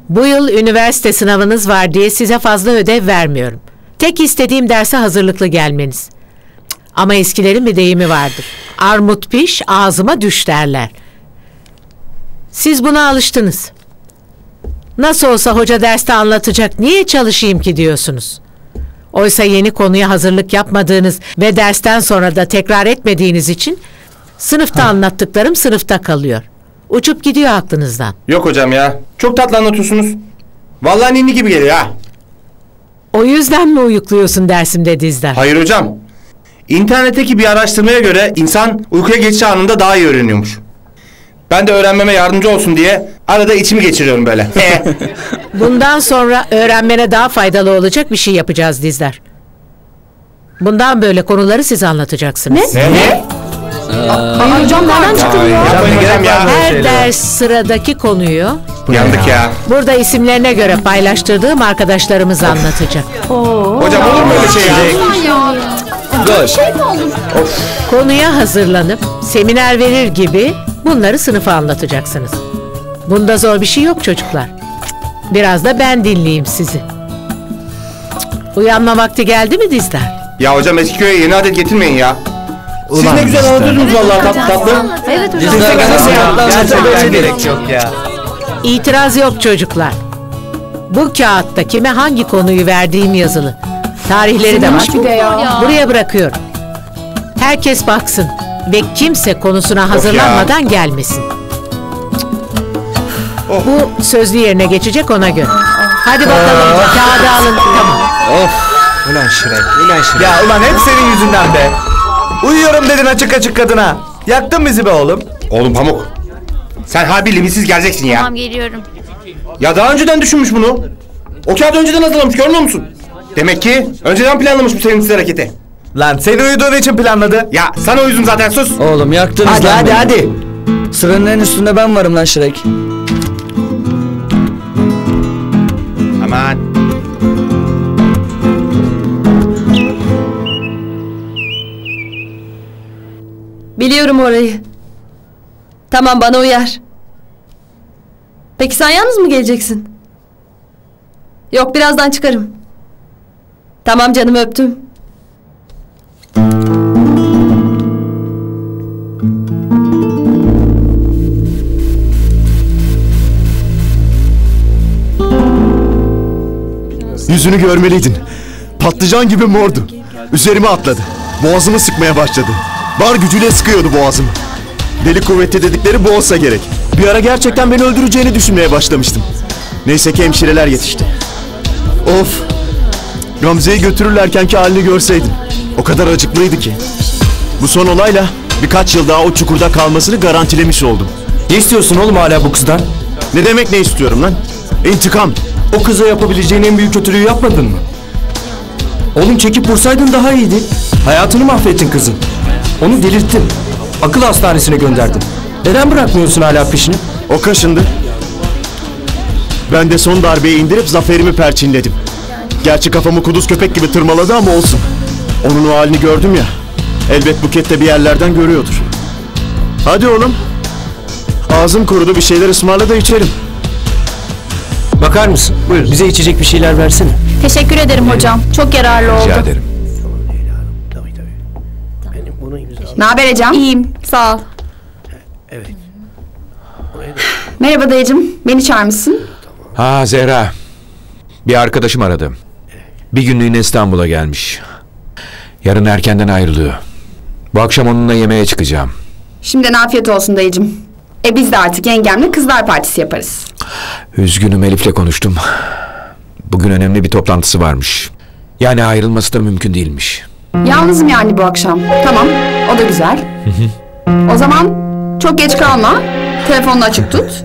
Bu yıl üniversite sınavınız var diye size fazla ödev vermiyorum. Tek istediğim derse hazırlıklı gelmeniz. Ama eskilerin bir deyimi vardır. Armut piş ağzıma düş derler. Siz buna alıştınız. Nasıl olsa hoca derste anlatacak niye çalışayım ki diyorsunuz. Oysa yeni konuya hazırlık yapmadığınız ve dersten sonra da tekrar etmediğiniz için sınıfta anlattıklarım sınıfta kalıyor. Uçup gidiyor aklınızdan. Yok hocam ya. Çok tatlı anlatıyorsunuz. Vallahi ninni gibi geliyor ha. O yüzden mi uyukluyorsun dersimde dizden? Hayır hocam. İnternetteki bir araştırmaya göre insan uykuya geçiş anında daha iyi öğreniyormuş. Ben de öğrenmeme yardımcı olsun diye arada içimi geçiriyorum böyle. Bundan sonra öğrenmene daha faydalı olacak bir şey yapacağız dizler. Bundan böyle konuları siz anlatacaksınız. Ne? Ne? Ay hocam nereden çıktı bu ya? Her ders sıradaki konuyu Yandık ya. Burada isimlerine göre paylaştırdığım arkadaşlarımız anlatacak. Hocam olur mu öyle şey ya? Dur. Konuya hazırlanıp seminer verir gibi bunları sınıfa anlatacaksınız. Bunda zor bir şey yok çocuklar. Biraz da ben dinleyeyim sizi. Uyanma vakti geldi mi Dizdar? Ya hocam Eskiköy'e yeni adet getirmeyin ya. Siz ne güzel anlatıyorsunuz vallahi tat, tatlım. Evet hocam. Gerçekten gerek yok ya. İtiraz yok çocuklar. Bu kağıtta kime hangi konuyu verdiğim yazılı. Tarihleri de var. Sınırmış bir de ya. Buraya bırakıyorum. Herkes baksın ve kimse konusuna hazırlanmadan gelmesin. Bu sözlü yerine geçecek ona göre. Hadi bakalım kağıdı alın. Tamam. Of. Ulan Şirek, ulan Şirek. Ya ulan hep senin yüzünden be. Uyuyorum dedin açık açık kadına. Yaktın bizi be oğlum. Oğlum Pamuk. Sen harbi limitsiz geleceksin ya. Tamam geliyorum. Ya daha önceden düşünmüş bunu. O kağıdı önceden hazırlamış görmüyor musun? Demek ki önceden planlamış bu sevimsiz hareketi. Lan seni uyuduğun için planladı. Ya sana uyuzum zaten sus. Oğlum yaktınız Hadi, lan hadi, beni. hadi. Sıranın en üstünde ben varım lan Şirek. Aman. Biliyorum orayı. Tamam bana uyar. Peki sen yalnız mı geleceksin? Yok birazdan çıkarım. Tamam canım öptüm. Yüzünü görmeliydin. Patlıcan gibi mordu. Üzerime atladı. Boğazımı sıkmaya başladı. Var gücüyle sıkıyordu boğazımı. Deli kuvveti dedikleri bu olsa gerek. Bir ara gerçekten beni öldüreceğini düşünmeye başlamıştım. Neyse ki hemşireler yetişti. Of! Gamze'yi götürürlerkenki halini görseydin. O kadar acıklıydı ki. Bu son olayla birkaç yıl daha o çukurda kalmasını garantilemiş oldum. Ne istiyorsun oğlum hala bu kızdan? Ne demek ne istiyorum lan? İntikam. O kıza yapabileceğin en büyük kötülüğü yapmadın mı? Oğlum çekip vursaydın daha iyiydi. Hayatını mahvettin kızın. Onu delirttin. Akıl hastanesine gönderdin. Neden bırakmıyorsun hala peşini? O kaşındı. Ben de son darbeyi indirip zaferimi perçinledim. Gerçi kafamı kuduz köpek gibi tırmaladı ama olsun. Onun o halini gördüm ya. Elbet Buket de bir yerlerden görüyordur. Hadi oğlum. Ağzım kurudu bir şeyler ısmarla da içerim. Bakar mısın? Buyur. Bize içecek bir şeyler versene. Teşekkür ederim hocam. Çok yararlı oldu. Rica ederim. Ne haber Ecem? İyiyim. Sağ ol. Merhaba dayıcım. Beni çağırmışsın. Ha Zehra. Bir arkadaşım aradı. Bir günlüğüne İstanbul'a gelmiş. Yarın erkenden ayrılıyor. Bu akşam onunla yemeğe çıkacağım. Şimdiden afiyet olsun dayıcım. E biz de artık yengemle kızlar partisi yaparız. Üzgünüm Elif'le konuştum. Bugün önemli bir toplantısı varmış. Yani ayrılması da mümkün değilmiş. Yalnızım yani bu akşam. Tamam. O da güzel. O zaman çok geç kalma. Telefonunu açık tut.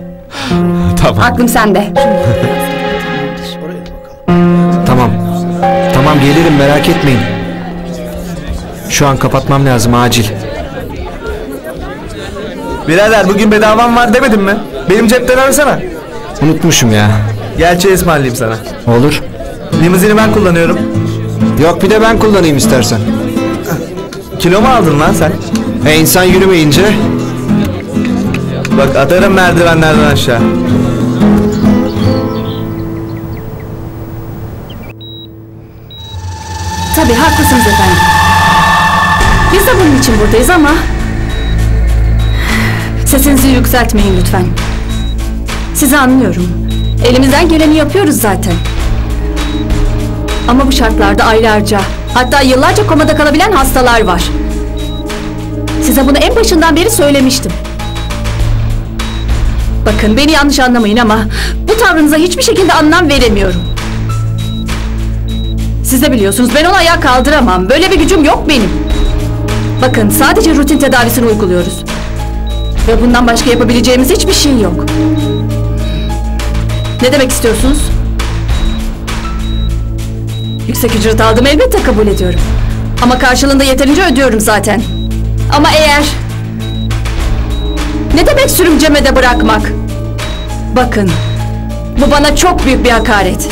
tamam. Aklım sende. Tamam. Tamam gelirim merak etmeyin. Şu an kapatmam lazım acil. Birader bugün bedavam var demedim mi? Benim cepten arasana. Unutmuşum ya. Gel çay ısmarlayayım sana. Olur. Limuzini ben kullanıyorum. Yok bir de ben kullanayım istersen. Kilo mu aldın lan sen? E insan yürümeyince Bak atarım merdivenlerden aşağı. Tabii haklısınız efendim. Biz de bunun için buradayız ama... Sesinizi yükseltmeyin lütfen. Sizi anlıyorum. Elimizden geleni yapıyoruz zaten. Ama bu şartlarda aylarca, hatta yıllarca komada kalabilen hastalar var. Size bunu en başından beri söylemiştim. Bakın beni yanlış anlamayın ama bu tavrınıza hiçbir şekilde anlam veremiyorum. Siz de biliyorsunuz ben onu ayağa kaldıramam. Böyle bir gücüm yok benim. Bakın sadece rutin tedavisini uyguluyoruz. Ve bundan başka yapabileceğimiz hiçbir şey yok. Ne demek istiyorsunuz? Yüksek ücret aldığımı elbette kabul ediyorum. Ama karşılığında yeterince ödüyorum zaten. Ama eğer... Ne demek sürümceme de bırakmak? Bakın, Bu bana çok büyük bir hakaret.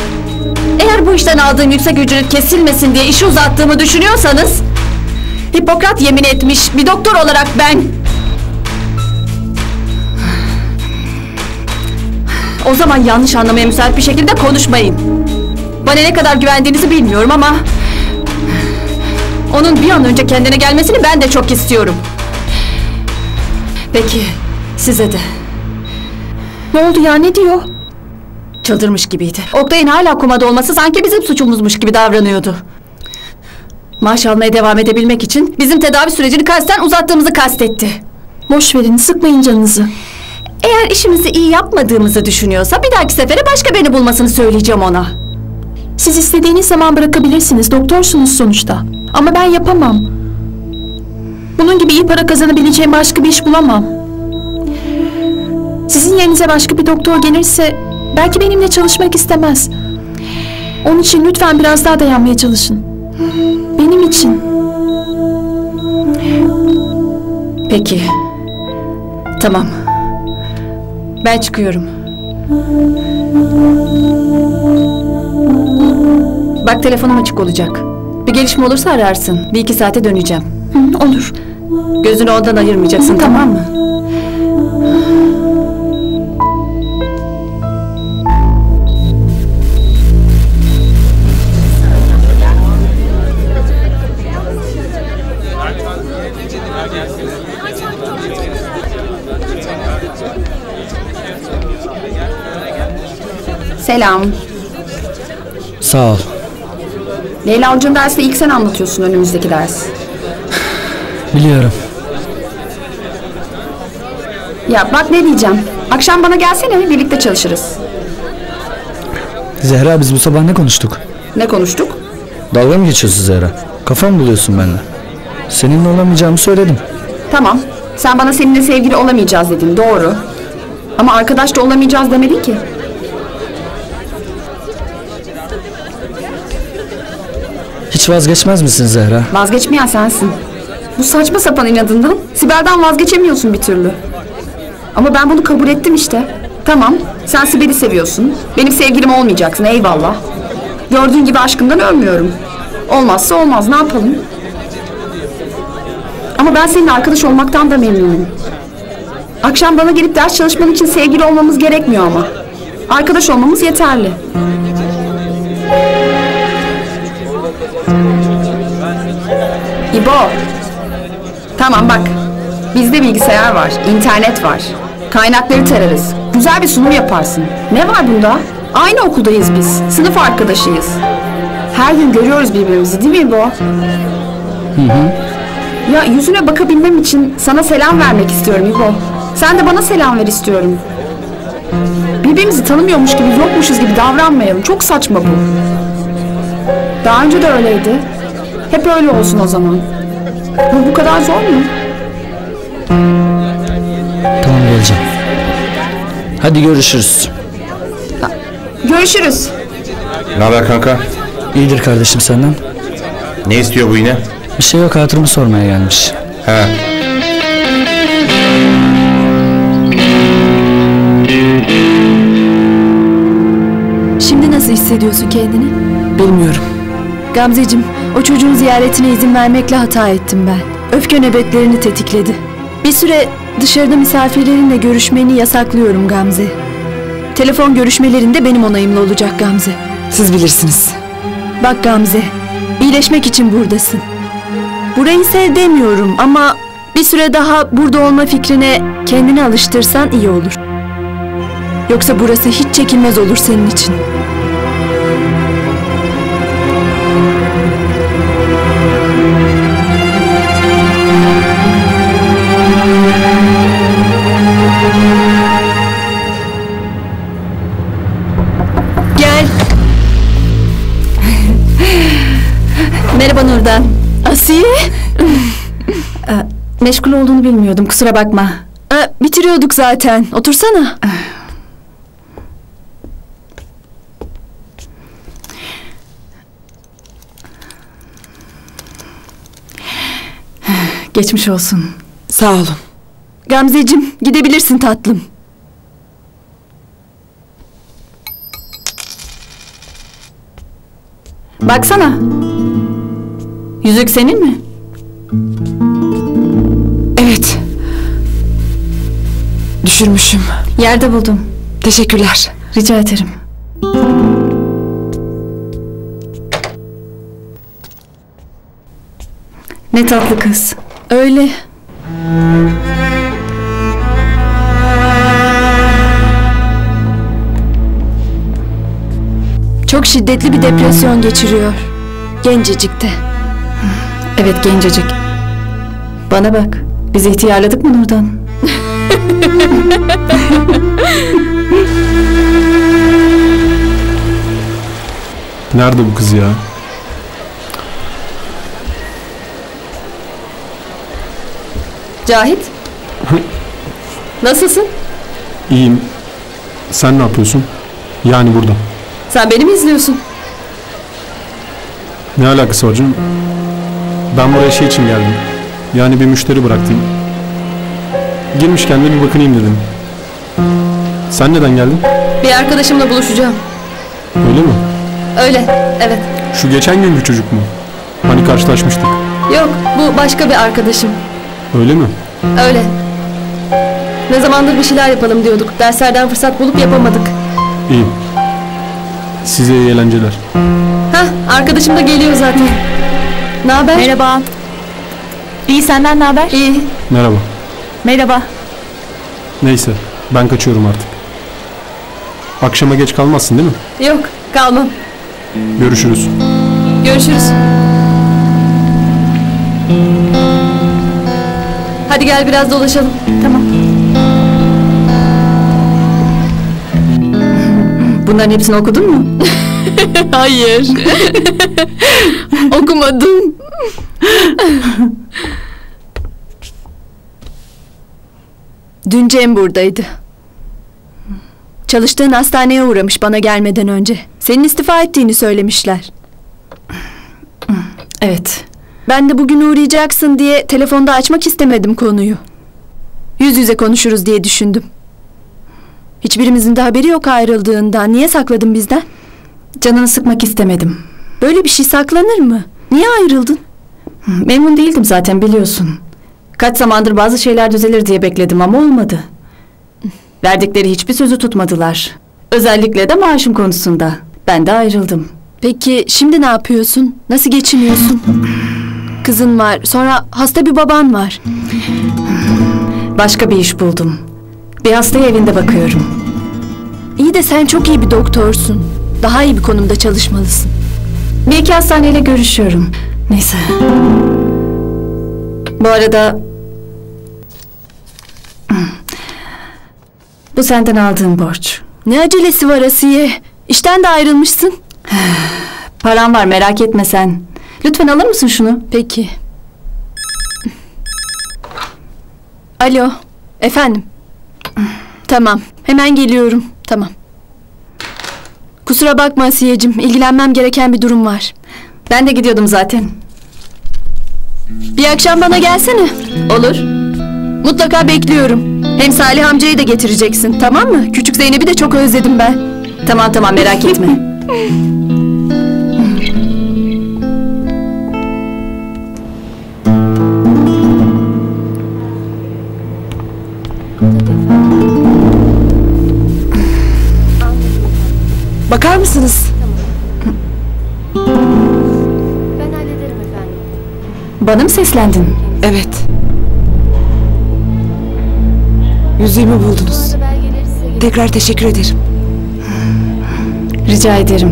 Eğer bu işten aldığım yüksek ücret kesilmesin diye işi uzattığımı düşünüyorsanız... Hipokrat yemin etmiş bir doktor olarak ben... O zaman yanlış anlamaya müsait bir şekilde konuşmayın. Bana ne kadar güvendiğinizi bilmiyorum ama... Onun bir an önce kendine gelmesini ben de çok istiyorum. Peki, size de. Ne oldu ya, ne diyor? Çıldırmış gibiydi. Oktay'ın hala komada olması sanki bizim suçumuzmuş gibi davranıyordu. Maaş almaya devam edebilmek için bizim tedavi sürecini kasten uzattığımızı kastetti. Boş verin, sıkmayın canınızı. Eğer işimizi iyi yapmadığımızı düşünüyorsa bir dahaki sefere başka beni bulmasını söyleyeceğim ona. Siz istediğiniz zaman bırakabilirsiniz. Doktorsunuz sonuçta. Ama ben yapamam. Bunun gibi iyi para kazanabileceğim başka bir iş bulamam. Sizin yerinize başka bir doktor gelirse belki benimle çalışmak istemez. Onun için lütfen biraz daha dayanmaya çalışın. Benim için. Peki. Tamam. Ben çıkıyorum. Bak telefonum açık olacak. Bir gelişme olursa ararsın. Bir iki saate döneceğim. olur. Gözünü ondan ayırmayacaksın tamam mı? Selam. Sağ ol. Leyla Hoca'nın dersinde ilk sen anlatıyorsun önümüzdeki ders. Biliyorum. Ya bak ne diyeceğim. Akşam bana gelsene birlikte çalışırız. Zehra biz bu sabah ne konuştuk? Ne konuştuk? Dalga mı geçiyorsun Zehra? Kafa mı buluyorsun benimle? Seninle olamayacağımı söyledim. Tamam. Sen bana seninle sevgili olamayacağız dedin. Doğru. Ama arkadaş da olamayacağız demedin ki. Vazgeçmez misin Zehra? Vazgeçmeyen sensin. Bu saçma sapan inadından Sibel'den vazgeçemiyorsun bir türlü. Ama ben bunu kabul ettim işte. Tamam, sen Sibel'i seviyorsun. Benim sevgilim olmayacaksın, eyvallah. Gördüğün gibi aşkından ölmüyorum. Olmazsa olmaz, ne yapalım? Ama ben seninle arkadaş olmaktan da memnunum. Akşam bana gelip ders çalışman için sevgili olmamız gerekmiyor ama. Arkadaş olmamız yeterli. Tamam bak. Bizde bilgisayar var, internet var. Kaynakları tararız. Güzel bir sunum yaparsın. Ne var bunda? Aynı okuldayız biz. Sınıf arkadaşıyız. Her gün görüyoruz birbirimizi değil mi İbo? Hı hı. Ya yüzüne bakabilmem için sana selam vermek istiyorum İbo. Sen de bana selam ver istiyorum. Birbirimizi tanımıyormuş gibi, yokmuşuz gibi davranmayalım. Çok saçma bu. Daha önce de öyleydi. Hep öyle olsun o zaman. Bu bu kadar zor mu? Tamam geleceğim. Hadi görüşürüz. Görüşürüz. Ne haber kanka? İyidir kardeşim senden. Ne istiyor bu yine? Bir şey yok hatırımı sormaya gelmiş. He. Şimdi nasıl hissediyorsun kendini? Bilmiyorum. Gamzeciğim, o çocuğun ziyaretine izin vermekle hata ettim ben. Öfke nöbetlerini tetikledi. Bir süre dışarıda misafirlerinle görüşmeni yasaklıyorum Gamze. Telefon görüşmelerinde benim onayımla olacak Gamze. Siz bilirsiniz. Bak Gamze, iyileşmek için buradasın. Burayı sev demiyorum ama bir süre daha burada olma fikrine kendini alıştırsan iyi olur. Yoksa burası hiç çekilmez olur senin için. Asiye? Ee, meşgul olduğunu bilmiyordum kusura bakma. Aa, bitiriyorduk zaten. Otursana. Geçmiş olsun. Sağ olun. Gamzeciğim gidebilirsin tatlım. Baksana. Yüzük senin mi? Evet. Düşürmüşüm. Yerde buldum. Teşekkürler. Rica ederim. Ne tatlı kız. Öyle. Çok şiddetli bir depresyon geçiriyor. Gencecik de. Evet gencecik. Bana bak. Biz ihtiyarladık mı Nurdan? Nerede bu kız ya? Cahit. Nasılsın? İyiyim. Sen ne yapıyorsun? Yani burada. Sen beni mi izliyorsun? Ne alakası var canım? Ben buraya şey için geldim. Yani bir müşteri bıraktım. Girmişken de bir bakınayım dedim. Sen neden geldin? Bir arkadaşımla buluşacağım. Öyle mi? Öyle. Evet. Şu geçen günkü çocuk mu? Hani karşılaşmıştık. Yok bu başka bir arkadaşım. Öyle mi? Öyle. Ne zamandır bir şeyler yapalım diyorduk. Derslerden fırsat bulup yapamadık. İyi. Size iyi eğlenceler. Hah arkadaşım da geliyor zaten. Ne haber? Merhaba. İyi senden ne haber? İyi. Merhaba. Merhaba. Neyse ben kaçıyorum artık. Akşama geç kalmazsın değil mi? Yok kalmam. Görüşürüz. Görüşürüz. Hadi gel biraz dolaşalım. Tamam. Bunların hepsini okudun mu? Hayır. Okumadım. Dün Cem buradaydı. Çalıştığın hastaneye uğramış bana gelmeden önce. Senin istifa ettiğini söylemişler. Evet. Ben de bugün uğrayacaksın diye telefonda açmak istemedim konuyu. Yüz yüze konuşuruz diye düşündüm. Hiçbirimizin de haberi yok ayrıldığından. Niye sakladın bizden? Canını sıkmak istemedim. Böyle bir şey saklanır mı? Niye ayrıldın? Memnun değildim zaten biliyorsun. Kaç zamandır bazı şeyler düzelir diye bekledim ama olmadı. Verdikleri hiçbir sözü tutmadılar. Özellikle de maaşım konusunda. Ben de ayrıldım. Peki şimdi ne yapıyorsun? Nasıl geçiniyorsun? Kızın var, sonra hasta bir baban var. Başka bir iş buldum. Bir hastaya evinde bakıyorum. İyi de sen çok iyi bir doktorsun. Daha iyi bir konumda çalışmalısın. Bir iki hastaneyle görüşüyorum. Neyse. Bu arada... Bu senden aldığım borç. Ne acelesi var Asiye? İşten de ayrılmışsın. Param var merak etme sen. Lütfen alır mısın şunu? Peki. Alo. Efendim. Tamam. Hemen geliyorum. Tamam. Kusura bakma Asiye'cim. ilgilenmem gereken bir durum var. Ben de gidiyordum zaten. Bir akşam bana gelsene. Olur. Mutlaka bekliyorum. Hem Salih amcayı da getireceksin. Tamam mı? Küçük Zeynep'i de çok özledim ben. Tamam tamam merak etme. Bakar mısınız? Bana mı seslendin? Evet. Yüzüğümü buldunuz. Tekrar teşekkür ederim. Rica ederim.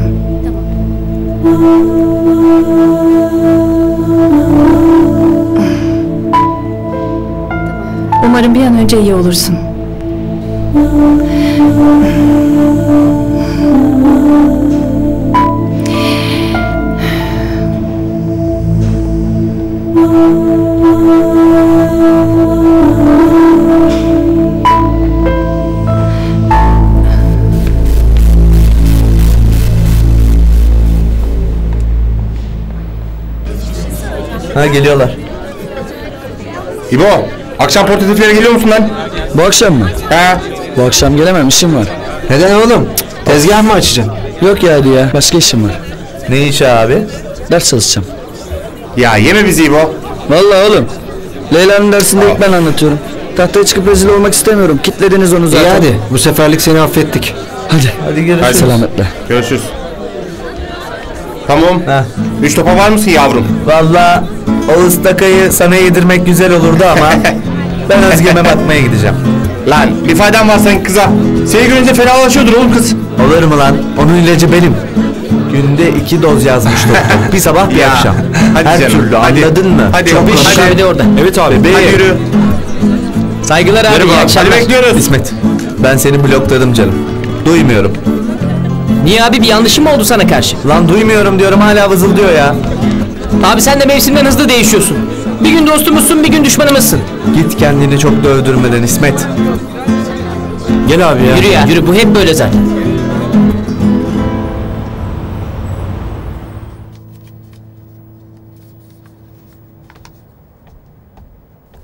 Umarım bir an önce iyi olursun. Ha geliyorlar. İbo, akşam portatiflere geliyor musun lan? Bu akşam mı? He. Bu akşam gelemem işim var. Neden oğlum? Tezgah mı açacaksın? Yok ya hadi ya başka işim var. Ne iş abi? Ders çalışacağım. Ya yeme bizi İbo. Vallahi oğlum. Leyla'nın dersinde ilk ben anlatıyorum. Tahtaya çıkıp rezil olmak istemiyorum. Kitlediniz onu zaten. İyi hadi bu seferlik seni affettik. Hadi. Hadi görüşürüz. Selametle. Görüşürüz. Tamam. Üç topa var mısın yavrum? Valla o ıstakayı sana yedirmek güzel olurdu ama ben Özgem'e bakmaya gideceğim. Lan bir faydan var senin kıza. Seni görünce fenalaşıyordur oğlum kız. Olur mu lan? Onun ilacı benim. Günde iki doz yazmış doktor. Bir sabah bir Ya, akşam. hadi Her canım, türlü hadi. anladın mı? Hadi, Çok hadi. iş. Hadi. orada. Evet abi. Bebeğim. Hadi yürü. Saygılar abi. Akşamlar. hadi bekliyoruz. İsmet. Ben seni blokladım canım. Duymuyorum. Niye abi bir yanlışım mı oldu sana karşı? Lan duymuyorum diyorum hala vızıldıyor ya. Abi sen de mevsimden hızlı değişiyorsun. Bir gün dostumuzsun bir gün düşmanımızsın. Git kendini çok da öldürmeden İsmet. Gel abi ya. Yürü ya yürü bu hep böyle zaten.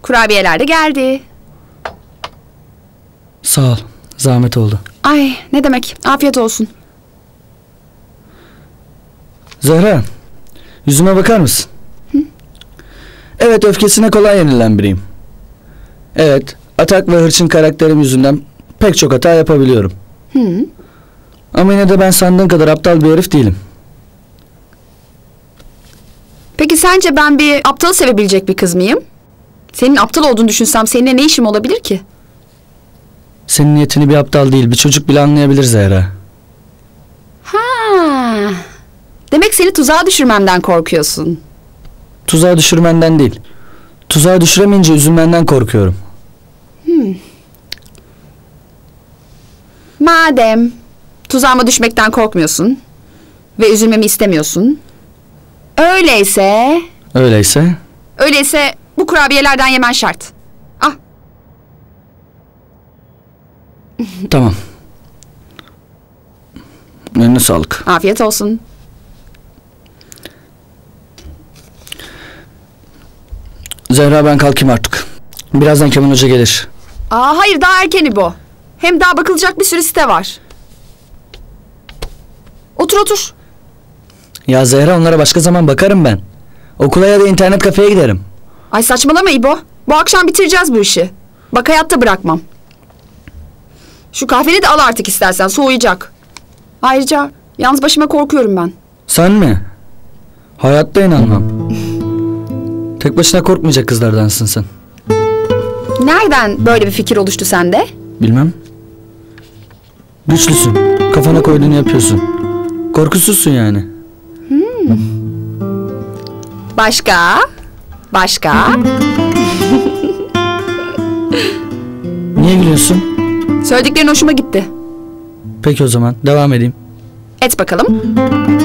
Kurabiyeler de geldi. Sağ ol. Zahmet oldu. Ay ne demek. Afiyet olsun. Zehra. Yüzüme bakar mısın? Evet öfkesine kolay yenilen biriyim. Evet atak ve hırçın karakterim yüzünden pek çok hata yapabiliyorum. Hı. Ama yine de ben sandığın kadar aptal bir herif değilim. Peki sence ben bir aptalı sevebilecek bir kız mıyım? Senin aptal olduğunu düşünsem seninle ne işim olabilir ki? Senin niyetini bir aptal değil bir çocuk bile anlayabilir Zehra. Ha. Demek seni tuzağa düşürmemden korkuyorsun. Tuzağa düşürmenden değil. Tuzağa düşüremeyince üzülmenden korkuyorum. Hmm. Madem tuzağıma düşmekten korkmuyorsun ve üzülmemi istemiyorsun. Öyleyse, Öyleyse öyleyse bu kurabiyelerden yemen şart. Ah, tamam. Eline sağlık. afiyet olsun. Zehra ben kalkayım artık. Birazdan Kemal Hoca gelir. Aa hayır daha erkeni bu. Hem daha bakılacak bir sürü site var. Otur otur. Ya Zehra onlara başka zaman bakarım ben. Okula ya da internet kafeye giderim. Ay saçmalama İbo. Bu akşam bitireceğiz bu işi. Bak hayatta bırakmam. Şu kahveni de al artık istersen soğuyacak. Ayrıca yalnız başıma korkuyorum ben. Sen mi? Hayatta inanmam. Tek başına korkmayacak kızlardansın sen. Nereden böyle bir fikir oluştu sende? Bilmem. Güçlüsün. Kafana koyduğunu yapıyorsun. Korkusuzsun yani. Hmm. Başka? Başka? Niye gülüyorsun? Söylediklerin hoşuma gitti. Peki o zaman devam edeyim. Et bakalım.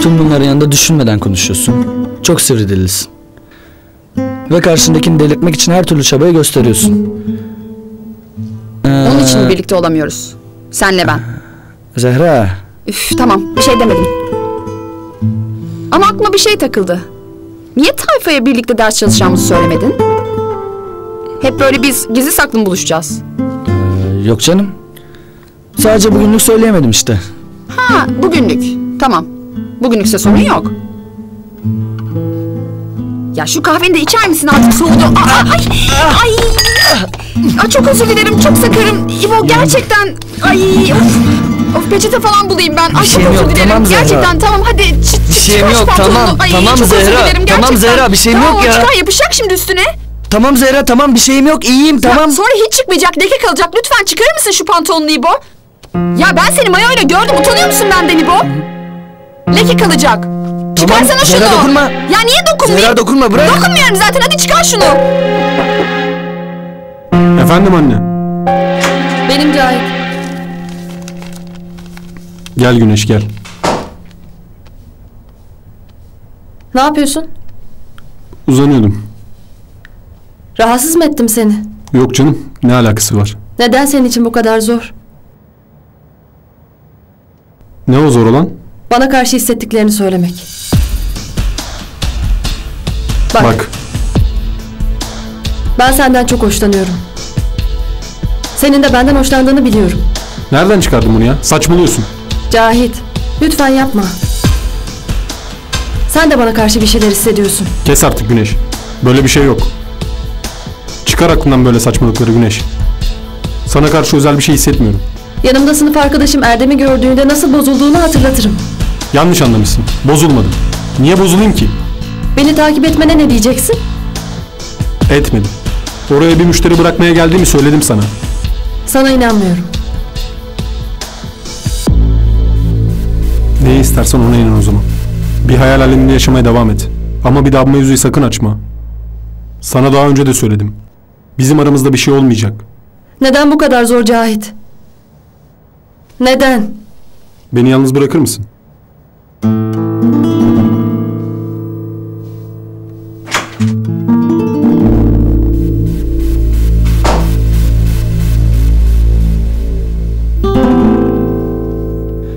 Tüm bunların yanında düşünmeden konuşuyorsun. Çok sivri dilisin. Ve karşındakini delirtmek için her türlü çabayı gösteriyorsun. Ee, Onun için mi birlikte olamıyoruz? Senle ben. Zehra. Üf tamam bir şey demedim. Ama aklıma bir şey takıldı. Niye tayfaya birlikte ders çalışacağımızı söylemedin? Hep böyle biz gizli saklı mı buluşacağız? Ee, yok canım. Sadece bugünlük söyleyemedim işte. Ha bugünlük. Tamam. Bugünlükse sorun yok. Ya şu kahveni de içer misin artık soğudu. Aa, ay, ay, ay, çok özür dilerim çok sakarım. İbo gerçekten ay of. Of peçete falan bulayım ben. Ay Bir çok şeyim özür yok, dilerim. tamam Zehra. gerçekten tamam hadi çık Bir şeyim yok, tamam, tamam çok özür Zehra, dilerim, tamam gerçekten. Zehra, bir şeyim tamam, yok o ya. çıkar yapışacak şimdi üstüne. Tamam Zehra tamam bir şeyim yok iyiyim tamam. Ya sonra hiç çıkmayacak leke kalacak. Lütfen çıkarır mısın şu pantolonunu İbo? Ya ben seni mayoyla gördüm. Utanıyor musun benden İbo? Leke kalacak. Çıkarsana şunu. Zehra dokunma. Ya niye dokunmayayım? Zehra dokunma, bırak. Dokunmuyorum zaten hadi çıkar şunu. Efendim anne. Benim Cahit. Gel Güneş gel. Ne yapıyorsun? Uzanıyordum. Rahatsız mı ettim seni? Yok canım ne alakası var? Neden senin için bu kadar zor? Ne o zor olan? Bana karşı hissettiklerini söylemek. Bak, Bak ben senden çok hoşlanıyorum. Senin de benden hoşlandığını biliyorum. nereden çıkardın bunu ya? Saçmalıyorsun. Cahit, lütfen yapma. Sen de bana karşı bir şeyler hissediyorsun. Kes artık Güneş. Böyle bir şey yok. Çıkar aklından böyle saçmalıkları Güneş. Sana karşı özel bir şey hissetmiyorum. Yanımda sınıf arkadaşım Erdem'i gördüğünde nasıl bozulduğunu hatırlatırım. Yanlış anlamışsın. Bozulmadım. Niye bozulayım ki? Beni takip etmene ne diyeceksin? Etmedim. Oraya bir müşteri bırakmaya geldiğimi söyledim sana. Sana inanmıyorum. Neyi istersen ona inan o zaman. Bir hayal aleminde yaşamaya devam et. Ama bir daha bu mevzuyu sakın açma. Sana daha önce de söyledim. Bizim aramızda bir şey olmayacak. Neden bu kadar zor Cahit? Neden? Beni yalnız bırakır mısın?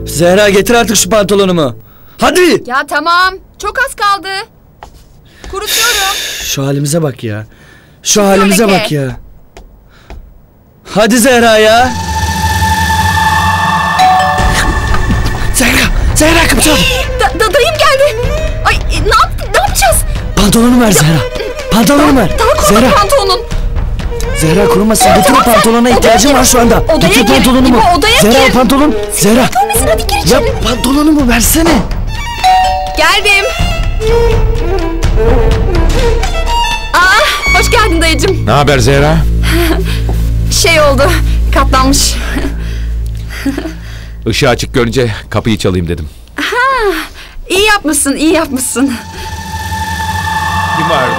Zehra getir artık şu pantolonumu. Hadi. Ya tamam. Çok az kaldı. Kurutuyorum. Şu halimize bak ya. Şu halimize leke. bak ya. Hadi Zehra ya. Kapı çaldı. Da- da- dayım geldi. Ay e, ne, yap ne yapacağız? Pantolonu ver Zehra. Pantolonu ver. Daha kurumadı Zehra, pantolonun. Zehra kurumasın. Getir o pantolona ihtiyacım var şu anda. Odaya gir. pantolonumu. İbo, odaya Zehra gir. pantolon. Zehra. Görmesin hadi gir Ya içeri. pantolonumu versene. Geldim. Aa, hoş geldin dayıcım. Ne haber Zehra? Şey oldu. Katlanmış. Işığı açık görünce kapıyı çalayım dedim. İyi yapmışsın, iyi yapmışsın. Kim vardı?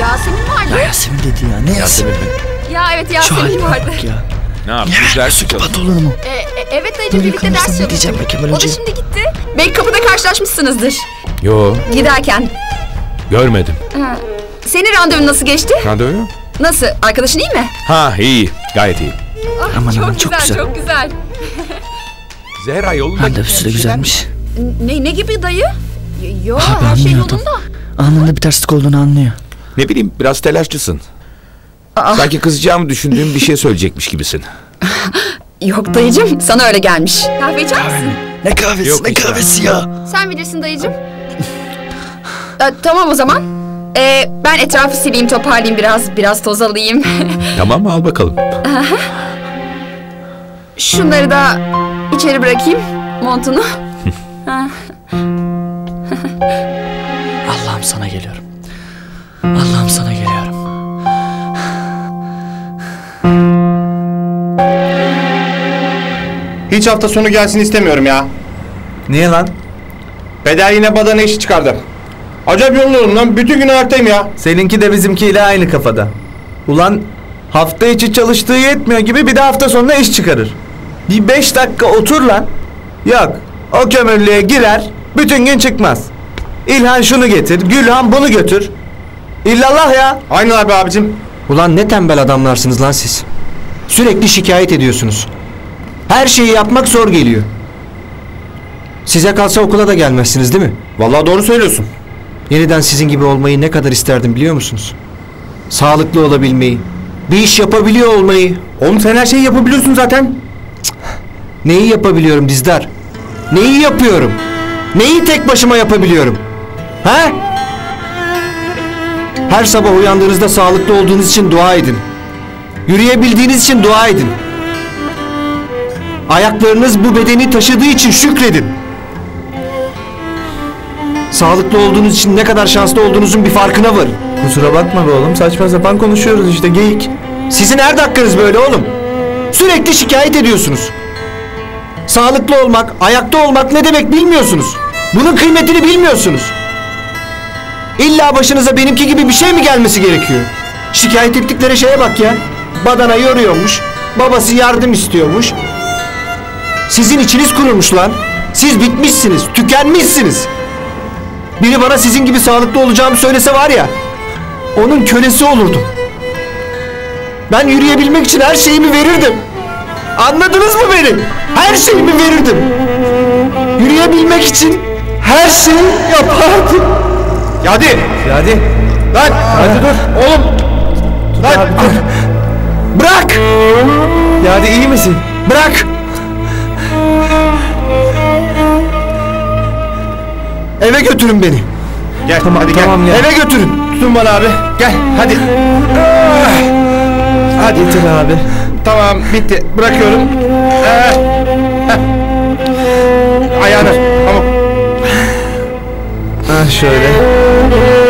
Yasemin vardı. Yasemin dedi ya. Ne Yasemin mi? Ya evet Şu Yasemin vardı. ya. Ne yaptın? Ders mi çalıştın? Pantolonumu. E, e, evet dayıcım birlikte ders Kemal O da şimdi gitti. Belki kapıda karşılaşmışsınızdır. Yo Giderken. görmedim. Ha. Senin randevun nasıl geçti? Randevu? Nasıl? Arkadaşın iyi mi? Ha iyi gayet iyi. Ah, Aman çok aman, güzel, çok güzel. çok güzel. Zehra yolunda Randevusu da güzelmiş. Ne, ne gibi dayı? Yo, Abi her şey yolunda. Anında bir terslik olduğunu anlıyor. Ne bileyim biraz telaşlısın. Sanki kızacağımı düşündüğüm bir şey söyleyecekmiş gibisin. Yok dayıcım, sana öyle gelmiş. Kahve içer misin? Ne kahvesi Yok, ne hiç kahvesi ya. Sen bilirsin dayıcım. Ee, tamam o zaman. Ee, ben etrafı sileyim, toparlayayım biraz. Biraz toz alayım. tamam mı al bakalım. Şunları da içeri bırakayım. Montunu. Allah'ım sana geliyorum. Allah'ım sana geliyorum. Hiç hafta sonu gelsin istemiyorum ya. Niye lan? Peder yine badana işi çıkardı. Acayip yoruluyorum lan. Bütün gün ayaktayım ya. Seninki de bizimkiyle aynı kafada. Ulan hafta içi çalıştığı yetmiyor gibi bir de hafta sonuna iş çıkarır. Bir beş dakika otur lan. Yok. O kömürlüğe girer, bütün gün çıkmaz. İlhan şunu getir, Gülhan bunu götür. İllallah ya. Aynen abi abicim. Ulan ne tembel adamlarsınız lan siz. Sürekli şikayet ediyorsunuz. Her şeyi yapmak zor geliyor. Size kalsa okula da gelmezsiniz değil mi? Vallahi doğru söylüyorsun. Yeniden sizin gibi olmayı ne kadar isterdim biliyor musunuz? Sağlıklı olabilmeyi, bir iş yapabiliyor olmayı. Oğlum sen her şeyi yapabiliyorsun zaten. Neyi yapabiliyorum Dizdar? Neyi yapıyorum? Neyi tek başıma yapabiliyorum? He? Her sabah uyandığınızda sağlıklı olduğunuz için dua edin. Yürüyebildiğiniz için dua edin. Ayaklarınız bu bedeni taşıdığı için şükredin. Sağlıklı olduğunuz için ne kadar şanslı olduğunuzun bir farkına varın. Kusura bakma be oğlum saçma sapan konuşuyoruz işte geyik. Sizin her dakikanız böyle oğlum. Sürekli şikayet ediyorsunuz. Sağlıklı olmak, ayakta olmak ne demek bilmiyorsunuz. Bunun kıymetini bilmiyorsunuz. İlla başınıza benimki gibi bir şey mi gelmesi gerekiyor? Şikayet ettikleri şeye bak ya. Badana yoruyormuş. Babası yardım istiyormuş. Sizin içiniz kurulmuş lan. Siz bitmişsiniz, tükenmişsiniz. Biri bana sizin gibi sağlıklı olacağımı söylese var ya, onun kölesi olurdum. Ben yürüyebilmek için her şeyimi verirdim. Anladınız mı beni? Her şeyimi verirdim. Yürüyebilmek için her şeyi yapardım. Ya hadi. Ya hadi. Lan. Hadi dur. Oğlum. Lan. Bırak. Ya hadi iyi misin? Bırak. Eve götürün beni. Gel Tamam, hadi tamam gel. ya. Eve götürün. Tutun bana abi. Gel hadi. Hadi. Getir abi. Tamam bitti. Bırakıyorum. Ah! Heh. Ayağını. Tamam. Ha şöyle.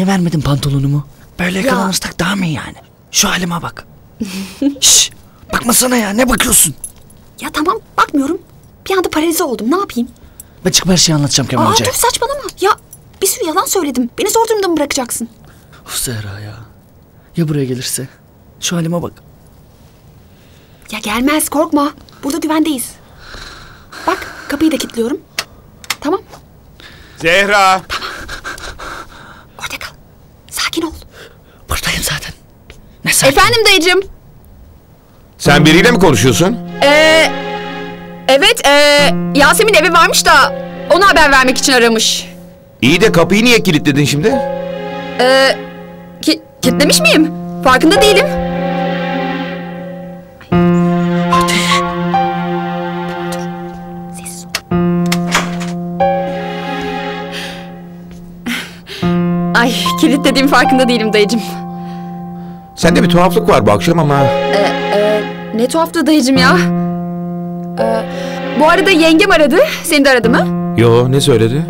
Niye vermedin pantolonumu? Böyle Ya. yakalanırsak daha mı iyi yani? Şu halime bak. Şşş, bakmasana ya, ne bakıyorsun? Ya tamam, bakmıyorum. Bir anda paralize oldum. Ne yapayım? Ben çıkıp her şeyi anlatacağım Kemal Aa Hoca'ya. dur saçmalama. Ya bir sürü yalan söyledim. Beni zor durumda mı bırakacaksın? Of Zehra ya. Ya buraya gelirse? Şu halime bak. Ya gelmez, korkma. Burada güvendeyiz. Bak, kapıyı da kilitliyorum. Tamam, Zehra. Sakin ol. Buradayım zaten. Efendim dayıcım. Sen biriyle mi konuşuyorsun? Ee, evet, ee, Yasemin evi varmış da ona haber vermek için aramış. İyi de kapıyı niye kilitledin şimdi? Ee, ki, kilitlemiş miyim? Farkında değilim. Kilitlediğim farkında değilim dayıcım. Sende bir tuhaflık var bu akşam ama... Ee, e, ne tuhaftı dayıcım ya. Ee, bu arada yengem aradı. Seni de aradı mı? Yo ne söyledi?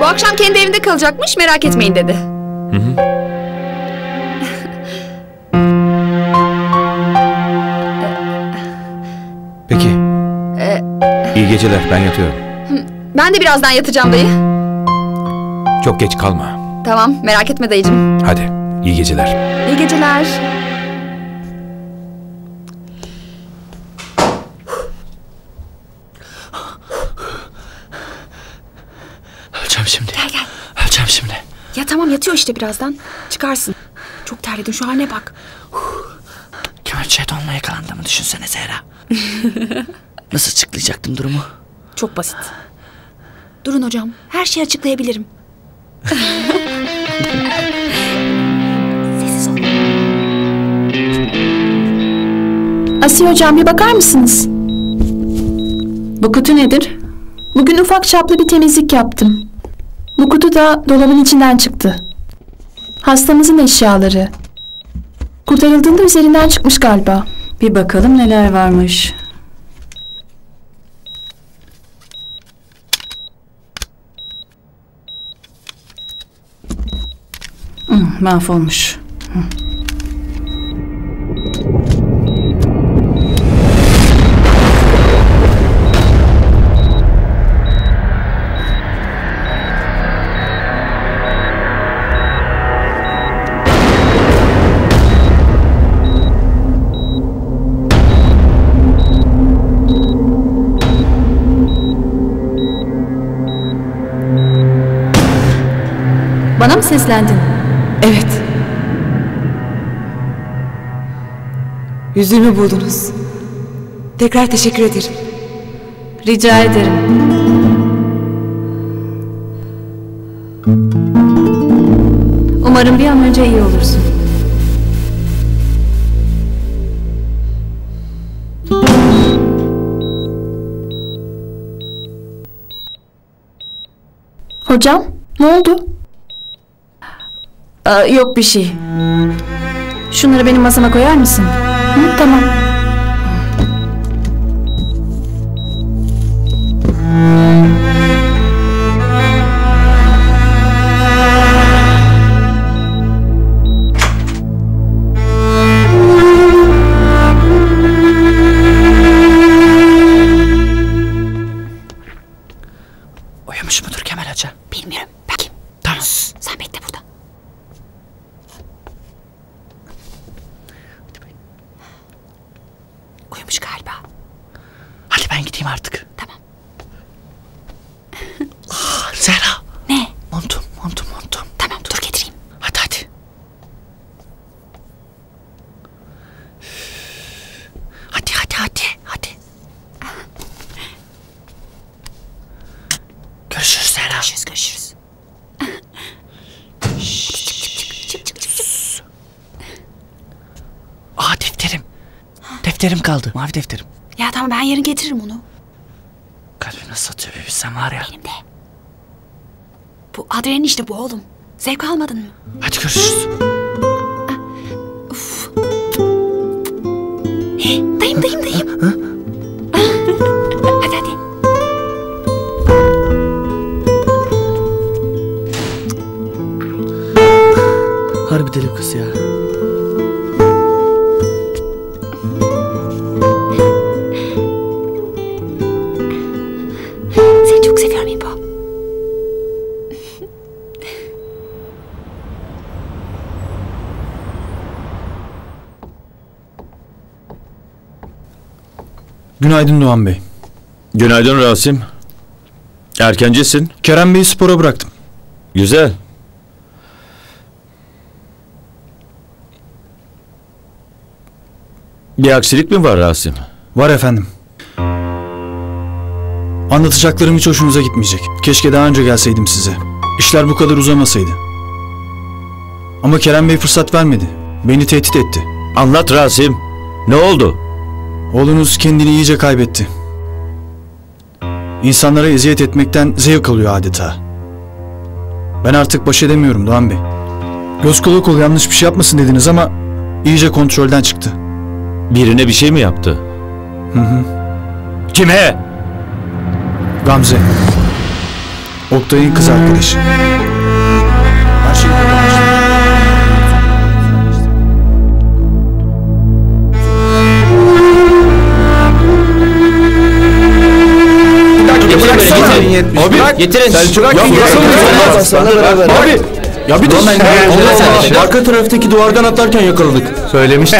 Bu akşam kendi evinde kalacakmış merak etmeyin dedi. Hı hı. Peki. Ee, İyi geceler ben yatıyorum. ben de birazdan yatacağım dayı. Çok geç kalma. Tamam merak etme dayıcım. Hadi iyi geceler. İyi geceler. Öleceğim şimdi. Gel gel. Öleceğim şimdi. Ya tamam yatıyor işte birazdan. Çıkarsın. Çok terledin şu haline bak. Kemal şeytanla yakalandığımı düşünsene Zehra. Nasıl açıklayacaktım durumu? Çok basit. Durun hocam. Her şeyi açıklayabilirim. Asiye hocam bir bakar mısınız? Bu kutu nedir? Bugün ufak çaplı bir temizlik yaptım. Bu kutu da dolabın içinden çıktı. Hastamızın eşyaları. Kurtarıldığında üzerinden çıkmış galiba. Bir bakalım neler varmış. Hmm, mahvolmuş. Hı. Bana mı seslendin? Evet. Yüzüğümü buldunuz. Tekrar teşekkür ederim. Rica ederim. Umarım bir an önce iyi olursun. Hocam, ne oldu? Aa, yok bir şey. Şunları benim masama koyar mısın? Hı, tamam. Günaydın Doğan Bey. Günaydın Rasim. Erkencisin. Kerem Bey'i spora bıraktım. Güzel. Bir aksilik mi var Rasim? Var efendim. Anlatacaklarım hiç hoşunuza gitmeyecek. Keşke daha önce gelseydim size. İşler bu kadar uzamasaydı. Ama Kerem Bey fırsat vermedi. Beni tehdit etti. Anlat Rasim. Ne oldu? Oğlunuz kendini iyice kaybetti. İnsanlara eziyet etmekten zevk alıyor adeta. Ben artık baş edemiyorum Doğan Bey. Göz kulak ol yanlış bir şey yapmasın dediniz ama iyice kontrolden çıktı. Birine bir şey mi yaptı? Hı hı. Kime? Gamze. Oktay'ın kız arkadaşı. Getirin. Selçuk, Ya, ya, bırak. Abi, ya bir Allah Allah. Arka taraftaki duvardan atlarken yakaladık. Söylemiştim.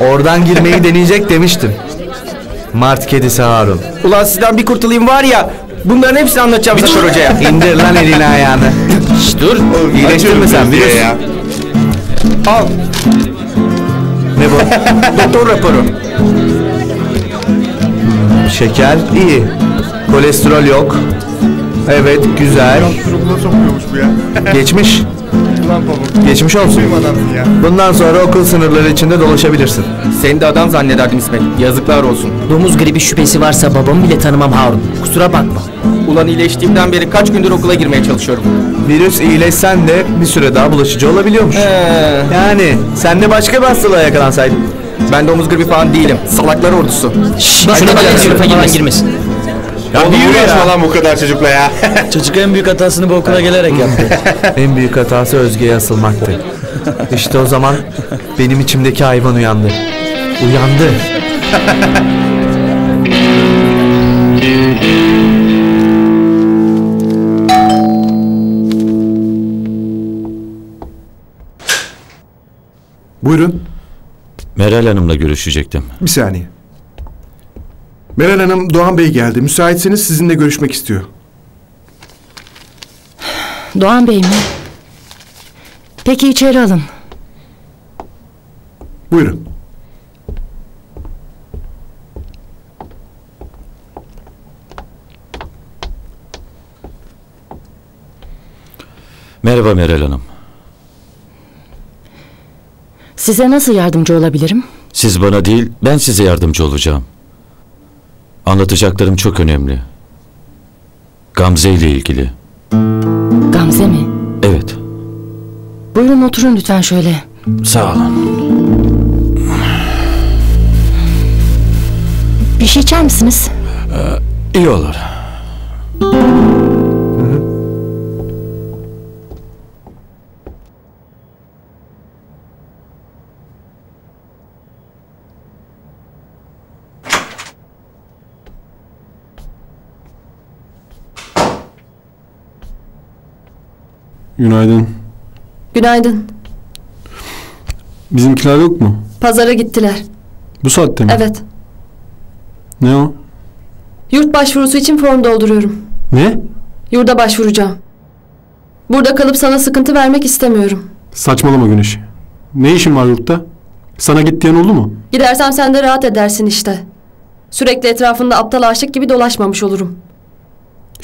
Oradan girmeyi deneyecek demiştim. Mart kedisi Harun. Ulan sizden bir kurtulayım var ya. Bunların hepsini anlatacağım Zafer Hoca'ya. İndir lan elini ayağını. Şşş dur. İyileştirme sen biliyorsun. Al. Ne bu? Doktor raporu. Şeker iyi. Kolesterol yok. Evet güzel. Durumuna sokuyormuş bu ya. Geçmiş. Lan pamuk. Geçmiş olsun. Adamsın ya. Bundan sonra okul sınırları içinde dolaşabilirsin. Seni de adam zannederdim İsmet. Yazıklar olsun. Domuz gribi şüphesi varsa babamı bile tanımam Harun. Kusura bakma. Ulan iyileştiğimden beri kaç gündür okula girmeye çalışıyorum. Virüs iyileşsen de bir süre daha bulaşıcı olabiliyormuş. Yani sen de başka bir hastalığa yakalansaydın. Ben domuz gribi falan değilim. Salaklar ordusu. Şşş şuna bak sınıfa girmesin. Ya Oğlum bir yürü uğraşma ya. lan bu kadar çocukla ya. Çocuk en büyük hatasını bu okula gelerek yaptı. en büyük hatası Özge'ye asılmaktı. İşte o zaman benim içimdeki hayvan uyandı. Uyandı. Buyurun. Meral Hanım'la görüşecektim. Bir saniye. Meral Hanım Doğan Bey geldi. Müsaitseniz sizinle görüşmek istiyor. Doğan Bey mi? Peki içeri alın. Buyurun. Merhaba Meral Hanım. Size nasıl yardımcı olabilirim? Siz bana değil, ben size yardımcı olacağım. Anlatacaklarım çok önemli. Gamze ile ilgili. Gamze mi? Evet, Buyurun oturun lütfen şöyle. sağ olun. Bir şey içer misiniz? İyi olur. Günaydın. Günaydın. Bizimkiler yok mu? Pazara gittiler. Bu saatte mi? Evet. Ne o? Yurt başvurusu için form dolduruyorum. Ne? Yurda başvuracağım. Burada kalıp sana sıkıntı vermek istemiyorum. Saçmalama Güneş. Ne işin var yurtta? Sana git diyen oldu mu? Gidersem sen de rahat edersin işte. Sürekli etrafında aptal aşık gibi dolaşmamış olurum.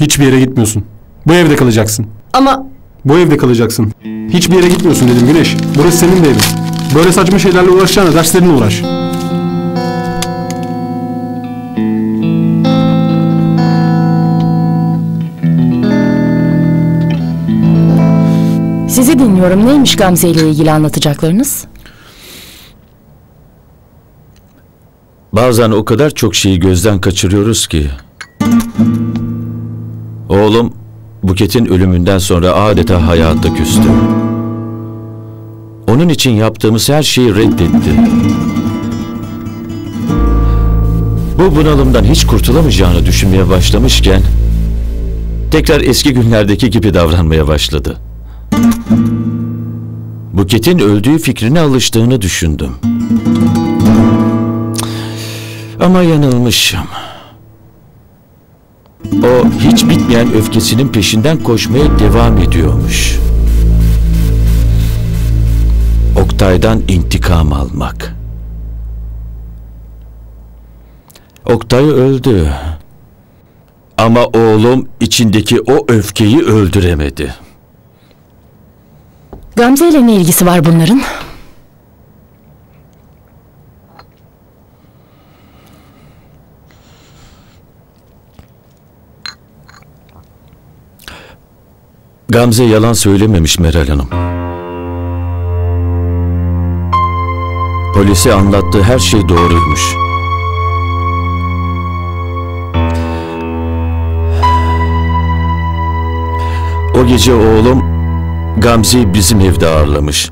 Hiçbir yere gitmiyorsun. Bu evde kalacaksın. Ama Bu evde kalacaksın. Hiçbir yere gitmiyorsun dedim Güneş. Burası senin de evin. Böyle saçma şeylerle uğraşacağına derslerinle uğraş. Sizi dinliyorum. Neymiş Gamze ile ilgili anlatacaklarınız? Bazen o kadar çok şeyi gözden kaçırıyoruz ki. Oğlum Buket'in ölümünden sonra adeta hayata küstü. Onun için yaptığımız her şeyi reddetti. Bu bunalımdan hiç kurtulamayacağını düşünmeye başlamışken tekrar eski günlerdeki gibi davranmaya başladı. Buket'in öldüğü fikrine alıştığını düşündüm. Ama yanılmışım. O hiç bitmeyen öfkesinin peşinden koşmaya devam ediyormuş. Oktay'dan intikam almak. Oktay öldü. Ama oğlum içindeki o öfkeyi öldüremedi. Gamze ile ne ilgisi var bunların? Gamze yalan söylememiş Meral Hanım. Polise anlattığı her şey doğruymuş. O gece oğlum Gamze'yi bizim evde ağırlamış.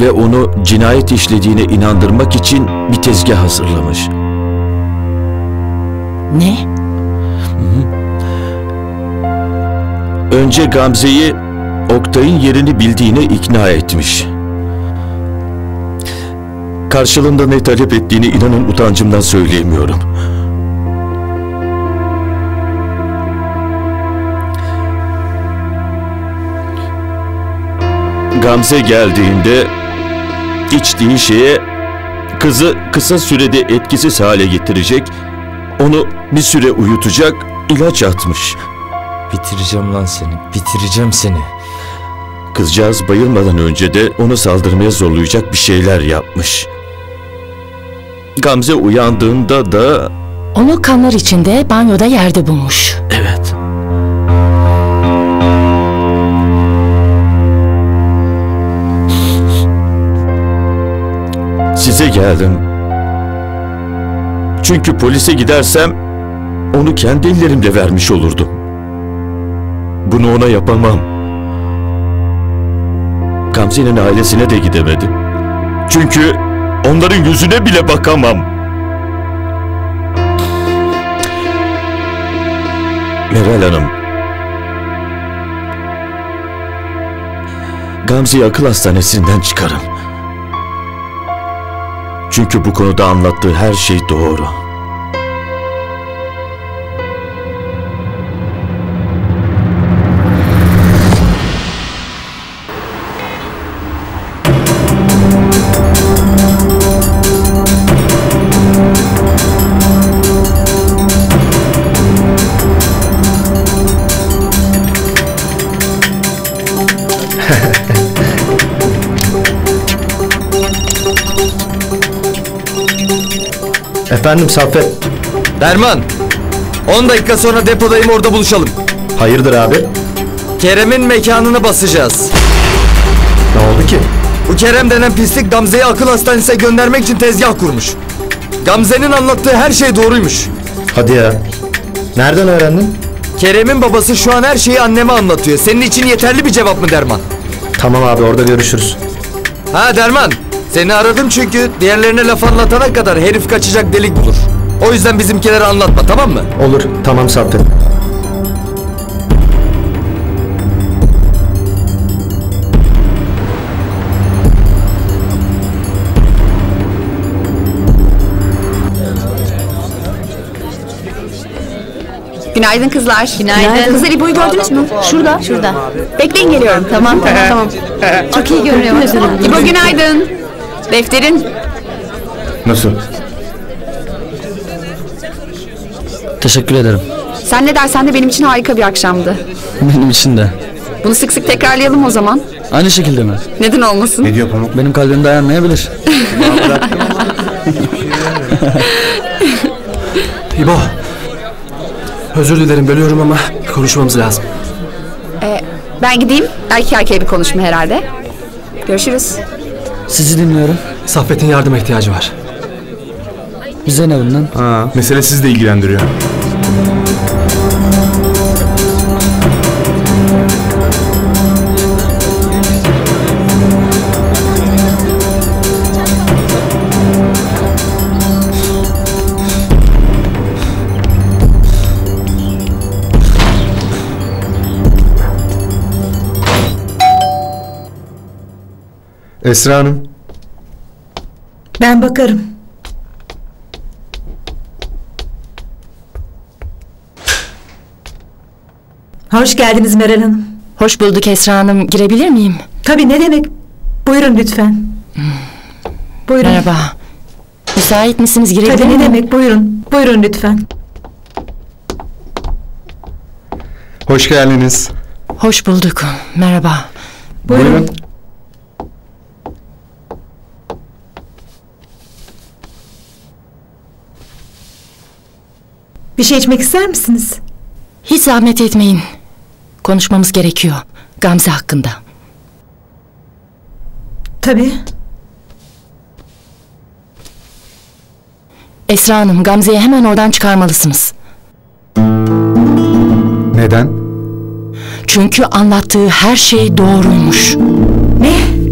Ve onu cinayet işlediğine inandırmak için bir tezgah hazırlamış. Ne? Önce Gamze'yi Oktay'ın yerini bildiğine ikna etmiş. Karşılığında ne talep ettiğini inanın utancımdan söyleyemiyorum. Gamze geldiğinde içtiği şeye kızı kısa sürede etkisiz hale getirecek, onu bir süre uyutacak ilaç atmış. Bitireceğim lan seni. Bitireceğim seni. Kızcağız bayılmadan önce de onu saldırmaya zorlayacak bir şeyler yapmış. Gamze uyandığında da Onu kanlar içinde banyoda yerde bulmuş. Evet. Size geldim. Çünkü polise gidersem onu kendi ellerimle vermiş olurdum. Bunu ona yapamam. Gamze'nin ailesine de gidemedim. Çünkü onların yüzüne bile bakamam. Meral Hanım. Gamze'yi akıl hastanesinden çıkarın. Çünkü bu konuda anlattığı her şey doğru. Efendim Saffet. Derman. 10 dakika sonra depodayım orada buluşalım. Hayırdır abi? Kerem'in mekanını basacağız. Ne oldu ki? Bu Kerem denen pislik Gamze'yi akıl hastanesine göndermek için tezgah kurmuş. Gamze'nin anlattığı her şey doğruymuş. Hadi ya. Nereden öğrendin? Kerem'in babası şu an her şeyi anneme anlatıyor. Senin için yeterli bir cevap mı Derman? Tamam abi orada görüşürüz. Ha Derman. Seni aradım çünkü diğerlerine laf anlatana kadar herif kaçacak delik bulur. O yüzden bizimkilere anlatma tamam mı? Olur. Tamam Saffet. Günaydın kızlar. Günaydın. Kızlar İbo'yu gördünüz mü? Şurada. Şurada. Bekleyin geliyorum. Tamam tamam tamam. Çok iyi görünüyor. İbo günaydın. Defterin. Nasıl? Teşekkür ederim. Sen ne dersen de benim için harika bir akşamdı. Benim için de. Bunu sık sık tekrarlayalım o zaman. Aynı şekilde mi? Neden olmasın? Ne diyor Pamuk? Benim kalbim dayanmayabilir. İbo. Özür dilerim bölüyorum ama konuşmamız lazım. Ee, ben gideyim. Erkek erkeğe bir konuşma herhalde. Görüşürüz. Sizi dinliyorum. Saffet'in yardıma ihtiyacı var. Bize ne bundan? Ha, mesele sizi de ilgilendiriyor. Esra Hanım, Ben bakarım. Hoş geldiniz Meral Hanım. Hoş bulduk Esra Hanım. Girebilir miyim? Tabii ne demek? Buyurun lütfen. Buyurun. Merhaba. Müsait misiniz? Girebilir Tabii ne miyim? demek? Buyurun. Buyurun lütfen. hoş geldiniz. Hoş bulduk. Merhaba. Buyurun. Bir şey içmek ister misiniz? Hiç zahmet etmeyin. Konuşmamız gerekiyor. Gamze hakkında. Tabii. Esra Hanım, Gamze'yi hemen oradan çıkarmalısınız. Neden? Çünkü anlattığı her şey doğruymuş. Ne?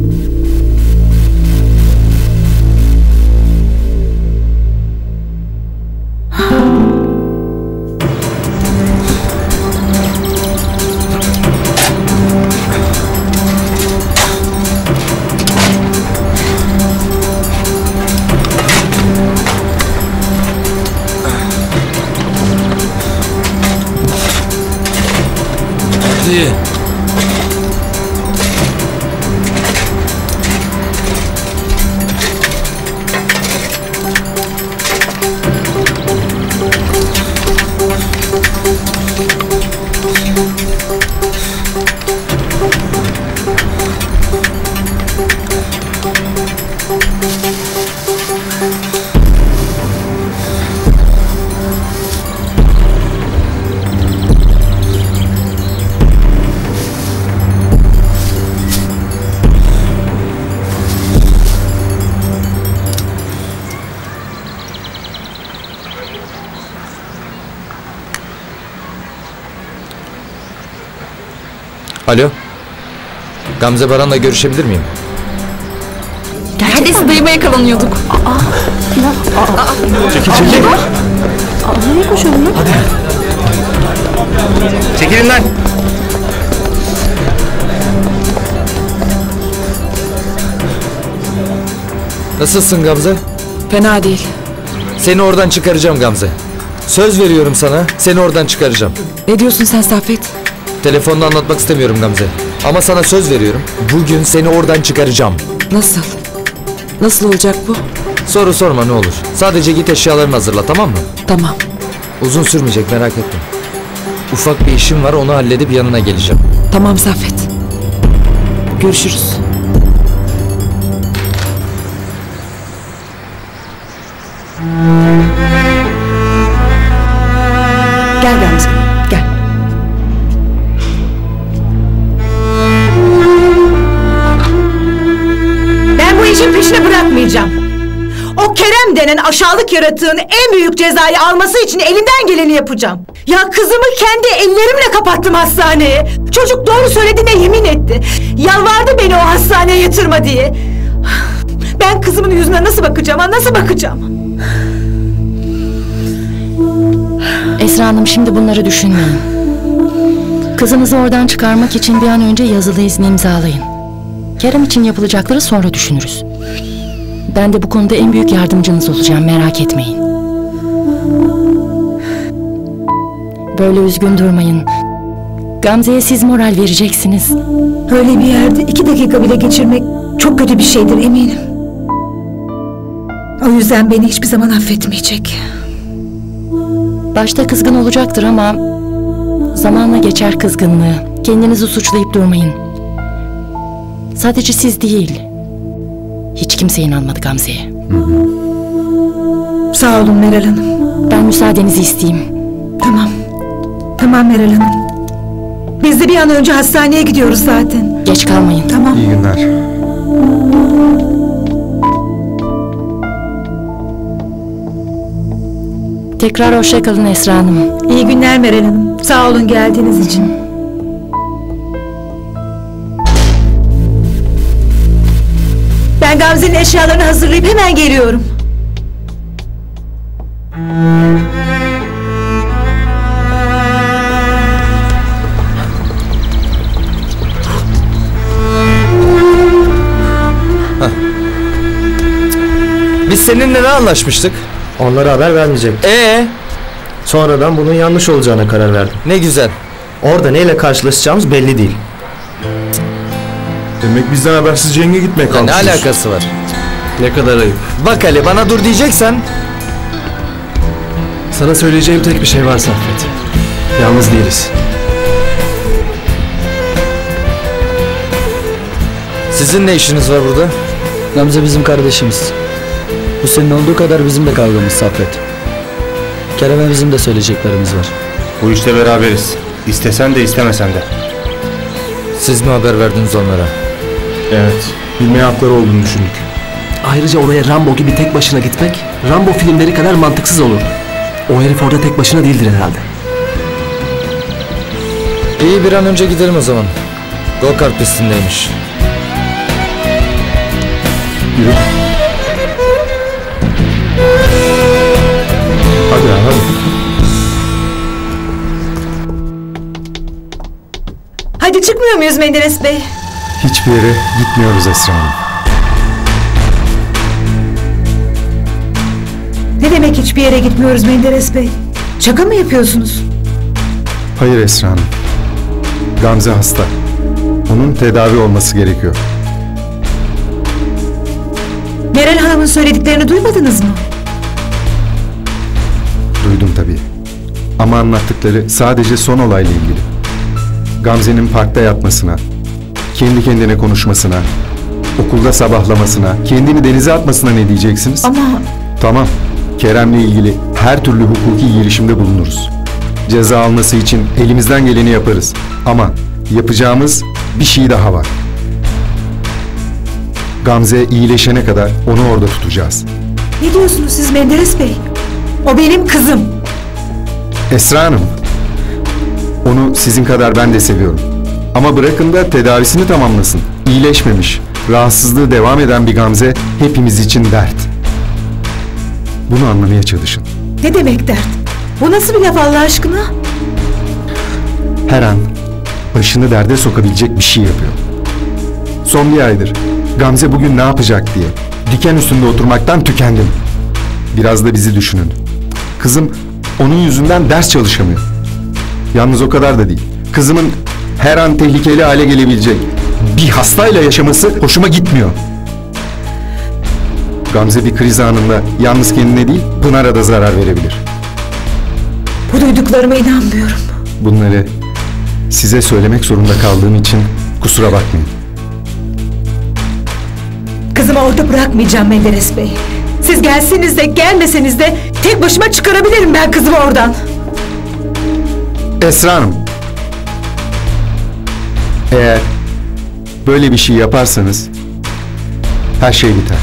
Gamze Baran'la görüşebilir miyim? Neredeyse dayıma yakalanıyorduk. Çekil çekil. Nereye koşuyorsun lan? Çekilin lan. Nasılsın Gamze? Fena değil. Seni oradan çıkaracağım Gamze. Söz veriyorum sana, seni oradan çıkaracağım. Ne diyorsun sen Saffet? Telefonda anlatmak istemiyorum Gamze. Ama sana söz veriyorum. Bugün seni oradan çıkaracağım. Nasıl? Nasıl olacak bu? Soru sorma ne olur. Sadece git eşyalarını hazırla tamam mı? Tamam. Uzun sürmeyecek merak etme. Ufak bir işim var onu halledip yanına geleceğim. Tamam Saffet. Görüşürüz. Gel işin peşini bırakmayacağım. O Kerem denen aşağılık yaratığın en büyük cezayı alması için elinden geleni yapacağım. Ya kızımı kendi ellerimle kapattım hastaneye. Çocuk doğru söylediğine yemin etti. Yalvardı beni o hastaneye yatırma diye. Ben kızımın yüzüne nasıl bakacağım nasıl bakacağım? Esra Hanım şimdi bunları düşünmeyin. Kızınızı oradan çıkarmak için bir an önce yazılı izni imzalayın. Kerem için yapılacakları sonra düşünürüz. Ben de bu konuda en büyük yardımcınız olacağım merak etmeyin. Böyle üzgün durmayın. Gamze'ye siz moral vereceksiniz. Öyle bir yerde iki dakika bile geçirmek çok kötü bir şeydir eminim. O yüzden beni hiçbir zaman affetmeyecek. Başta kızgın olacaktır ama zamanla geçer kızgınlığı. Kendinizi suçlayıp durmayın. Sadece siz değil. Hiç kimse inanmadı Gamze'ye. Sağ olun Meral Hanım. Ben müsaadenizi isteyeyim. Tamam. Tamam Meral Hanım. Biz de bir an önce hastaneye gidiyoruz zaten. Geç kalmayın. Tamam. İyi günler. Tekrar hoşça kalın Esra Hanım. İyi günler Meral Hanım. Sağ olun geldiğiniz için. Gamze'nin eşyalarını hazırlayıp hemen geliyorum. Biz seninle ne anlaşmıştık? Onlara haber vermeyecek. Ee? Sonradan bunun yanlış olacağına karar verdim. Ne güzel. Orada neyle karşılaşacağımız belli değil. Demek bizden habersiz Ceng'e gitmeye Ya ne alakası var? Ne kadar ayıp. Bak Ali bana dur diyeceksen Sana söyleyeceğim tek bir şey var Saffet. Yalnız değiliz. sizin ne işiniz var burada? Gamze bizim kardeşimiz. Bu senin olduğu kadar bizim de kavgamız Saffet. Kerem'e bizim de söyleyeceklerimiz var. Bu işte beraberiz. İstesen de istemesen de. Siz mi haber verdiniz onlara? Evet. Bilmeye hakları olduğunu düşündük. Ayrıca oraya Rambo gibi tek başına gitmek, Rambo filmleri kadar mantıksız olurdu. O herif orada tek başına değildir herhalde. İyi bir an önce gidelim o zaman. Go kart pistindeymiş. Yürü. Hadi ya hadi. Hadi çıkmıyor muyuz Menderes Bey? Hiçbir yere gitmiyoruz Esra Hanım. Ne demek hiçbir yere gitmiyoruz Menderes Bey? Şaka mı yapıyorsunuz? Hayır Esra Hanım. Gamze hasta. Onun tedavi olması gerekiyor. Meral Hanım'ın söylediklerini duymadınız mı? Duydum tabii. Ama anlattıkları sadece son olayla ilgili. Gamze'nin parkta yatmasına, kendi kendine konuşmasına, okulda sabahlamasına, kendini denize atmasına ne diyeceksiniz? Ama Tamam. Kerem'le ilgili her türlü hukuki girişimde bulunuruz. Ceza alması için elimizden geleni yaparız. Ama yapacağımız bir şey daha var. Gamze iyileşene kadar onu orada tutacağız. ne diyorsunuz siz Menderes Bey? O benim kızım. Esra Hanım. Onu sizin kadar ben de seviyorum. Ama bırakın da tedavisini tamamlasın. İyileşmemiş, rahatsızlığı devam eden bir Gamze hepimiz için dert. Bunu anlamaya çalışın. Ne demek dert? Bu nasıl bir laf Allah aşkına? Her an başını derde sokabilecek bir şey yapıyor. Son bir aydır Gamze bugün ne yapacak diye diken üstünde oturmaktan tükendim. Biraz da bizi düşünün. Kızım onun yüzünden ders çalışamıyor. Yalnız o kadar da değil. Kızımın her an tehlikeli hale gelebilecek bir hastayla yaşaması hoşuma gitmiyor. Gamze bir kriz anında yalnız kendine değil Pınar'a da zarar verebilir. Bu duyduklarıma inanmıyorum. Bunları size söylemek zorunda kaldığım için kusura bakmayın. Kızımı orada bırakmayacağım Menderes Bey. Siz gelseniz de gelmeseniz de tek başıma çıkarabilirim ben kızımı oradan. Esra Hanım. Eğer böyle bir şey yaparsanız her şey biter.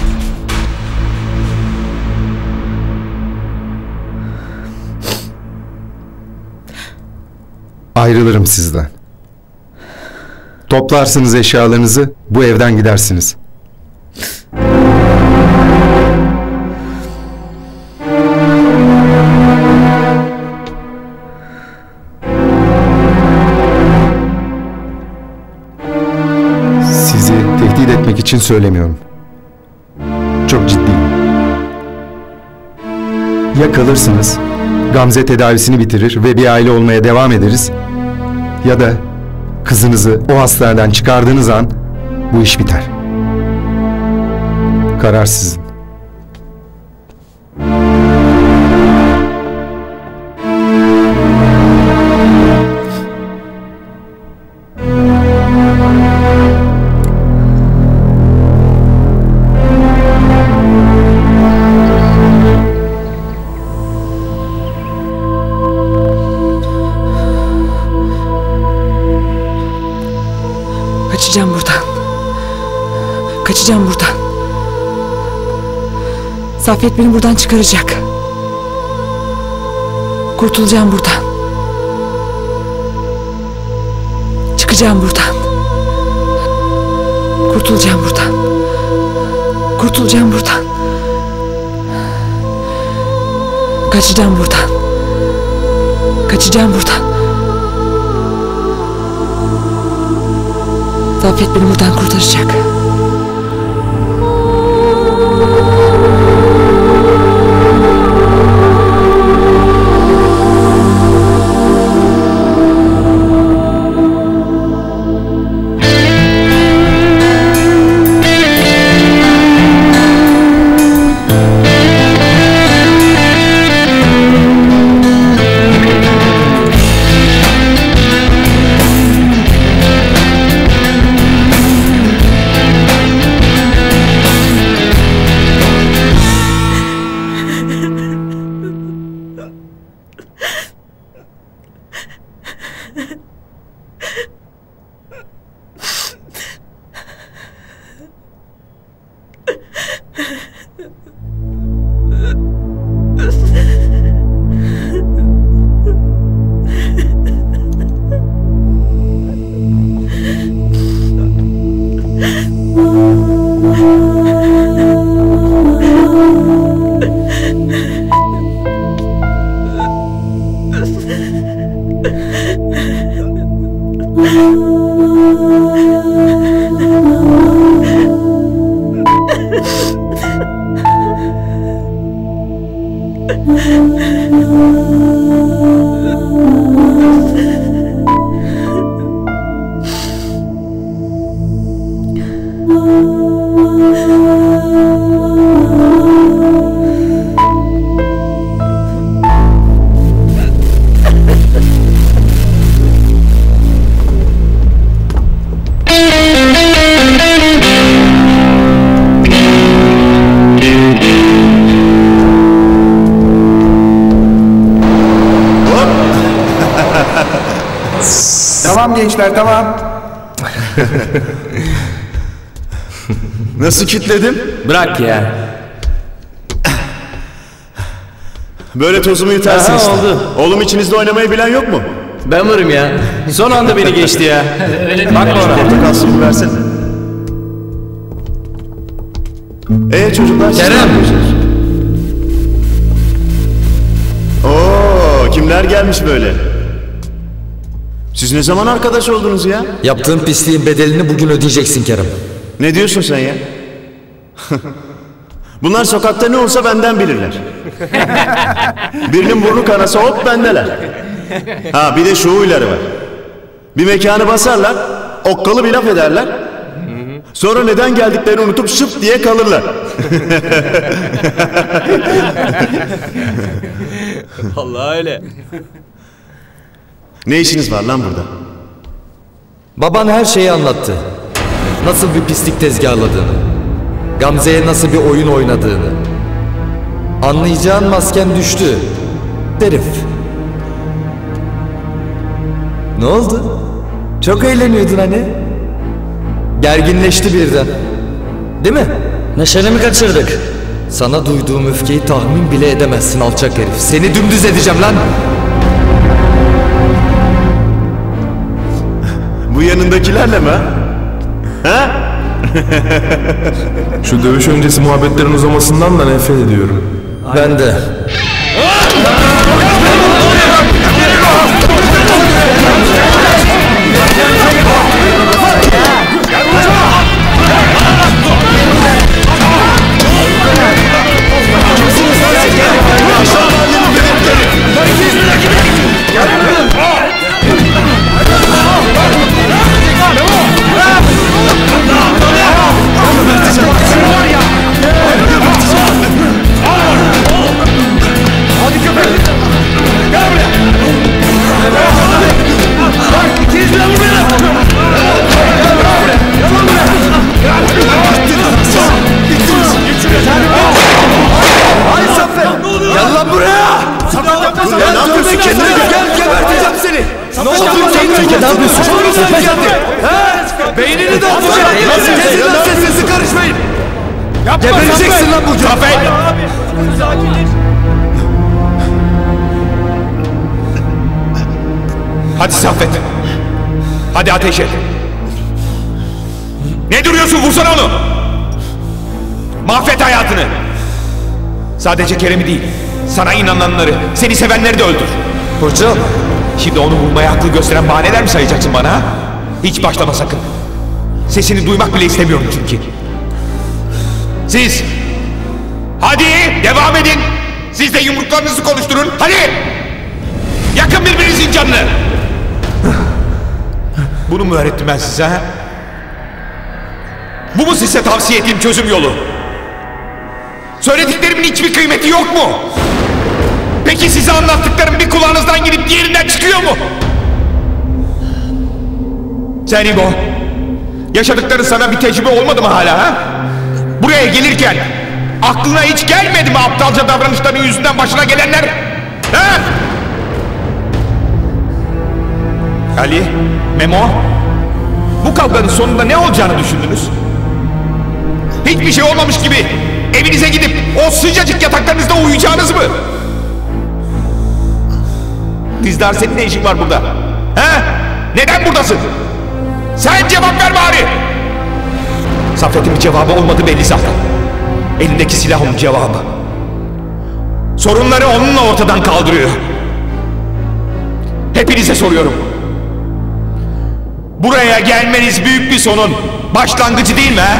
Ayrılırım sizden. Toplarsınız eşyalarınızı, bu evden gidersiniz. İçin söylemiyorum. Çok ciddiyim. Ya kalırsınız, Gamze tedavisini bitirir ve bir aile olmaya devam ederiz. Ya da kızınızı o hastaneden çıkardığınız an bu iş biter. Karar sizin. Saffet beni buradan çıkaracak. Kurtulacağım buradan. Çıkacağım buradan. Kurtulacağım buradan. Kurtulacağım buradan. Kaçacağım buradan. Kaçacağım buradan. Saffet beni buradan kurtaracak. Tamam gençler tamam. Nasıl kitledim? Bırak ya. Böyle tozumu yutarsın Aha, işte. oldu. Oğlum içinizde oynamayı bilen yok mu? Ben varım ya. Son anda beni geçti ya. Bakma ona. Portakal suyu versene. Ee çocuklar siz ne Kerem. yapıyorsunuz? Oo kimler gelmiş böyle? Siz ne zaman arkadaş oldunuz ya? Yaptığın pisliğin bedelini bugün ödeyeceksin Kerem. Ne diyorsun sen ya? Bunlar sokakta ne olsa benden bilirler. Birinin burnu kanasa hop bendeler. Ha bir de şu huyları var. Bir mekanı basarlar, okkalı bir laf ederler. Sonra neden geldiklerini unutup şıp diye kalırlar. Vallahi öyle. Ne işiniz var lan burada? Baban her şeyi anlattı. Nasıl bir pislik tezgahladığını. Gamze'ye nasıl bir oyun oynadığını. Anlayacağın masken düştü. Derif. Ne oldu? Çok eğleniyordun hani. Gerginleşti birden. Değil mi? Neşeni mi kaçırdık? Sana duyduğum öfkeyi tahmin bile edemezsin alçak herif. Seni dümdüz edeceğim lan. Bu yanındakilerle mi? ha? Şu dövüş öncesi muhabbetlerin uzamasından da nefret ediyorum. Ben de. Ne yapıyorsun? Yapıyorsun? He? Beynini dağıtacağım. Kesin lan sesinizi karışmayın. Gebereceksin lan bu çocuk. Hadi Saffet. Hadi ateş et. Ne duruyorsun vursana onu. Mahvet hayatını. Sadece Kerem'i değil, sana inananları, seni sevenleri de öldür. Hocam. Şimdi onu vurmaya haklı gösteren bahaneler mi sayacaksın bana? Hiç başlama sakın. Sesini duymak bile istemiyorum çünkü. Siz, hadi devam edin. Siz de yumruklarınızı konuşturun. Hadi. Yakın birbirinizin canını. Bunu mu öğrettim ben size? Bu mu size tavsiye ettiğim çözüm yolu? Söylediklerimin hiçbir kıymeti yok mu? Peki size anlattıklarım bir kulağınızdan girip diğerinden çıkıyor mu? Sen İbo, yaşadıkların sana bir tecrübe olmadı mı hala ha? Buraya gelirken aklına hiç gelmedi mi aptalca davranışların yüzünden başına gelenler? Ha? Ali, Memo, bu kavganın sonunda ne olacağını düşündünüz? Hiçbir şey olmamış gibi evinize gidip o sıcacık yataklarınızda uyuyacağınız mı? Dizdar senin ne işin var burada? He? Neden buradasın? Sen cevap ver bari! Saffet'in bir cevabı olmadı belli zaten. Elindeki silah onun cevabı. Sorunları onunla ortadan kaldırıyor. Hepinize soruyorum. Buraya gelmeniz büyük bir sonun başlangıcı değil mi he?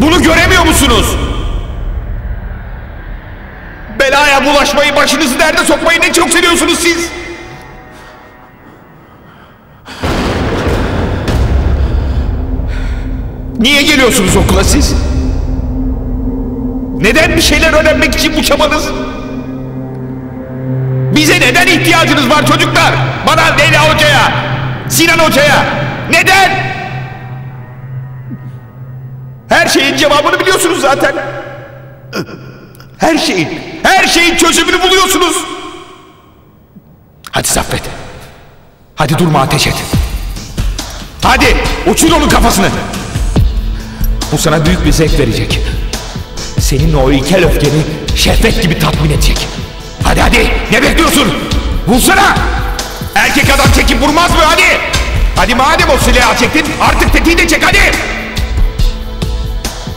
Bunu göremiyor musunuz? Belaya bulaşmayı, başınızı derde sokmayı ne çok seviyorsunuz siz? Niye geliyorsunuz okula siz? Neden bir şeyler öğrenmek için bu çabanız? Bize neden ihtiyacınız var çocuklar? Bana Leyla Hoca'ya, Sinan Hoca'ya. Neden? Her şeyin cevabını biliyorsunuz zaten. Her şeyin, her şeyin çözümünü buluyorsunuz. Hadi Saffet. Hadi durma ateş et. Hadi uçur onun kafasını. Bu sana büyük bir zevk verecek. Senin o ilkel öfkeni şehvet gibi tatmin edecek. Hadi hadi ne bekliyorsun? Vursana. Erkek adam çekip vurmaz mı hadi. Hadi madem o silahı çektin artık tetiği de çek hadi.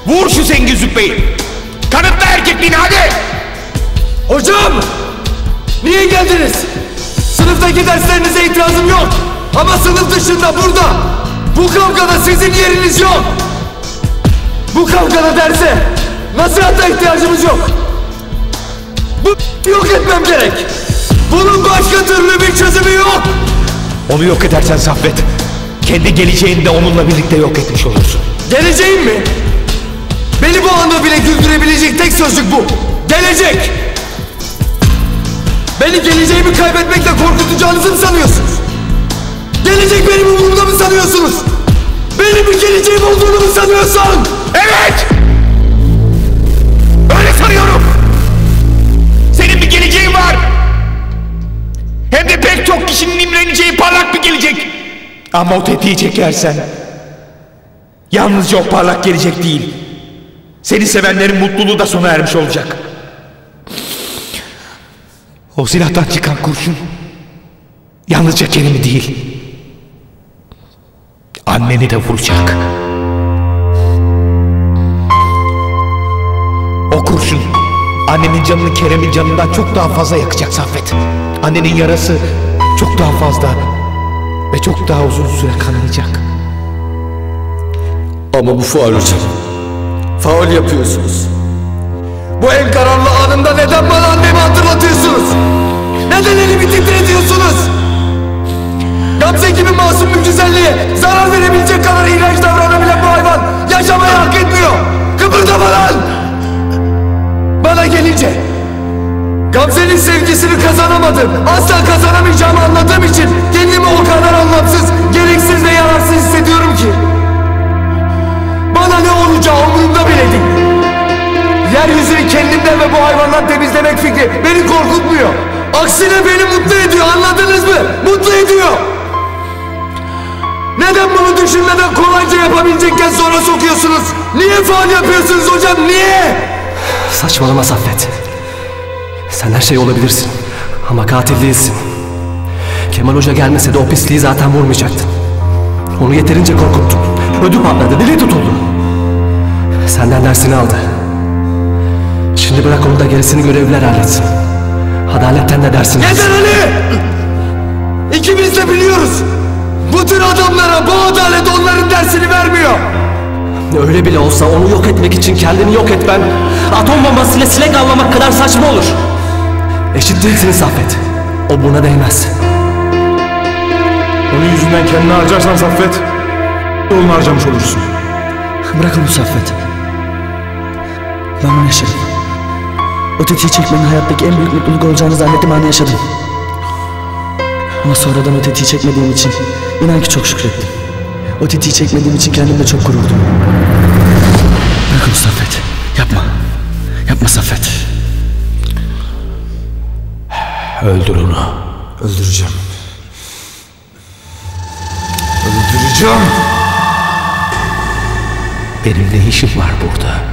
Vur şu zengin züppeyi. Kanıtla erkekliğini hadi. Hocam! Niye geldiniz? Sınıftaki derslerinize itirazım yok. Ama sınıf dışında burada. Bu kavgada sizin yeriniz yok. Bu kavgada derse nasihata ihtiyacımız yok. Bu yok etmem gerek. Bunun başka türlü bir çözümü yok. Onu yok edersen Saffet, kendi geleceğini de onunla birlikte yok etmiş olursun. Geleceğim mi? Beni bu anda bile güldürebilecek tek sözcük bu. Gelecek. Beni geleceğimi kaybetmekle korkutacağınızı mı sanıyorsunuz? Gelecek benim umurumda mı sanıyorsunuz? Benim bir geleceğim olduğunu mu sanıyorsun? Evet! Öyle sanıyorum. Senin bir geleceğin var. Hem de pek çok kişinin imreneceği parlak bir gelecek. Ama o tetiği çekersen yalnızca o parlak gelecek değil. Seni sevenlerin mutluluğu da sona ermiş olacak. O silahtan çıkan kurşun yalnızca Kerem'i değil anneni de vuracak. O kurşun annenin canını Kerem'in canından çok daha fazla yakacak Saffet. Annenin yarası çok daha fazla ve çok daha uzun süre kanayacak. Ama bu faul hocam. Faul yapıyorsunuz. Bu en kararlı anında neden bana sevgisini kazanamadım. Asla kazanamayacağımı anladığım için kendimi o kadar anlamsız, gereksiz ve yararsız hissediyorum ki. Bana ne olacağı umurumda bile değil. Yeryüzünü kendimden ve bu hayvandan temizlemek fikri beni korkutmuyor. Aksine beni mutlu ediyor anladınız mı? Mutlu ediyor. Neden bunu düşünmeden kolayca yapabilecekken sonra sokuyorsunuz? Niye faal yapıyorsunuz hocam niye? Saçmalama Saffet. Sen her şey olabilirsin. Ama katil değilsin. Kemal Hoca gelmese de o pisliği zaten vurmayacaktın. Onu yeterince korkuttun. Ödü patladı, dili tutuldu. Senden dersini aldı. Şimdi bırak onu da gerisini görevliler halletsin. Adaletten de dersini. Yeter Ali! İkimiz de biliyoruz. Bu tür adamlara bu adalet onların dersini vermiyor. Öyle bile olsa onu yok etmek için kendini yok etmen atom bombasıyla sinek avlamak kadar saçma olur. Eşit değilsiniz Saffet. O buna değmez. Onun yüzünden kendini harcarsan Saffet, yolunu harcamış olursun. Bırakın bu Saffet. Ben bunu yaşadım. O tetiği çekmenin hayattaki en büyük mutluluk olacağını zannettim anı yaşadım. Ama sonradan o tetiği çekmediğim için inan ki çok şükrettim. O tetiği çekmediğim için kendimle çok gurur duydum. Bırakın bu Saffet. Yapma. Yapma Saffet. Öldür onu. Öldüreceğim. Öldüreceğim. Benim ne işim var burada?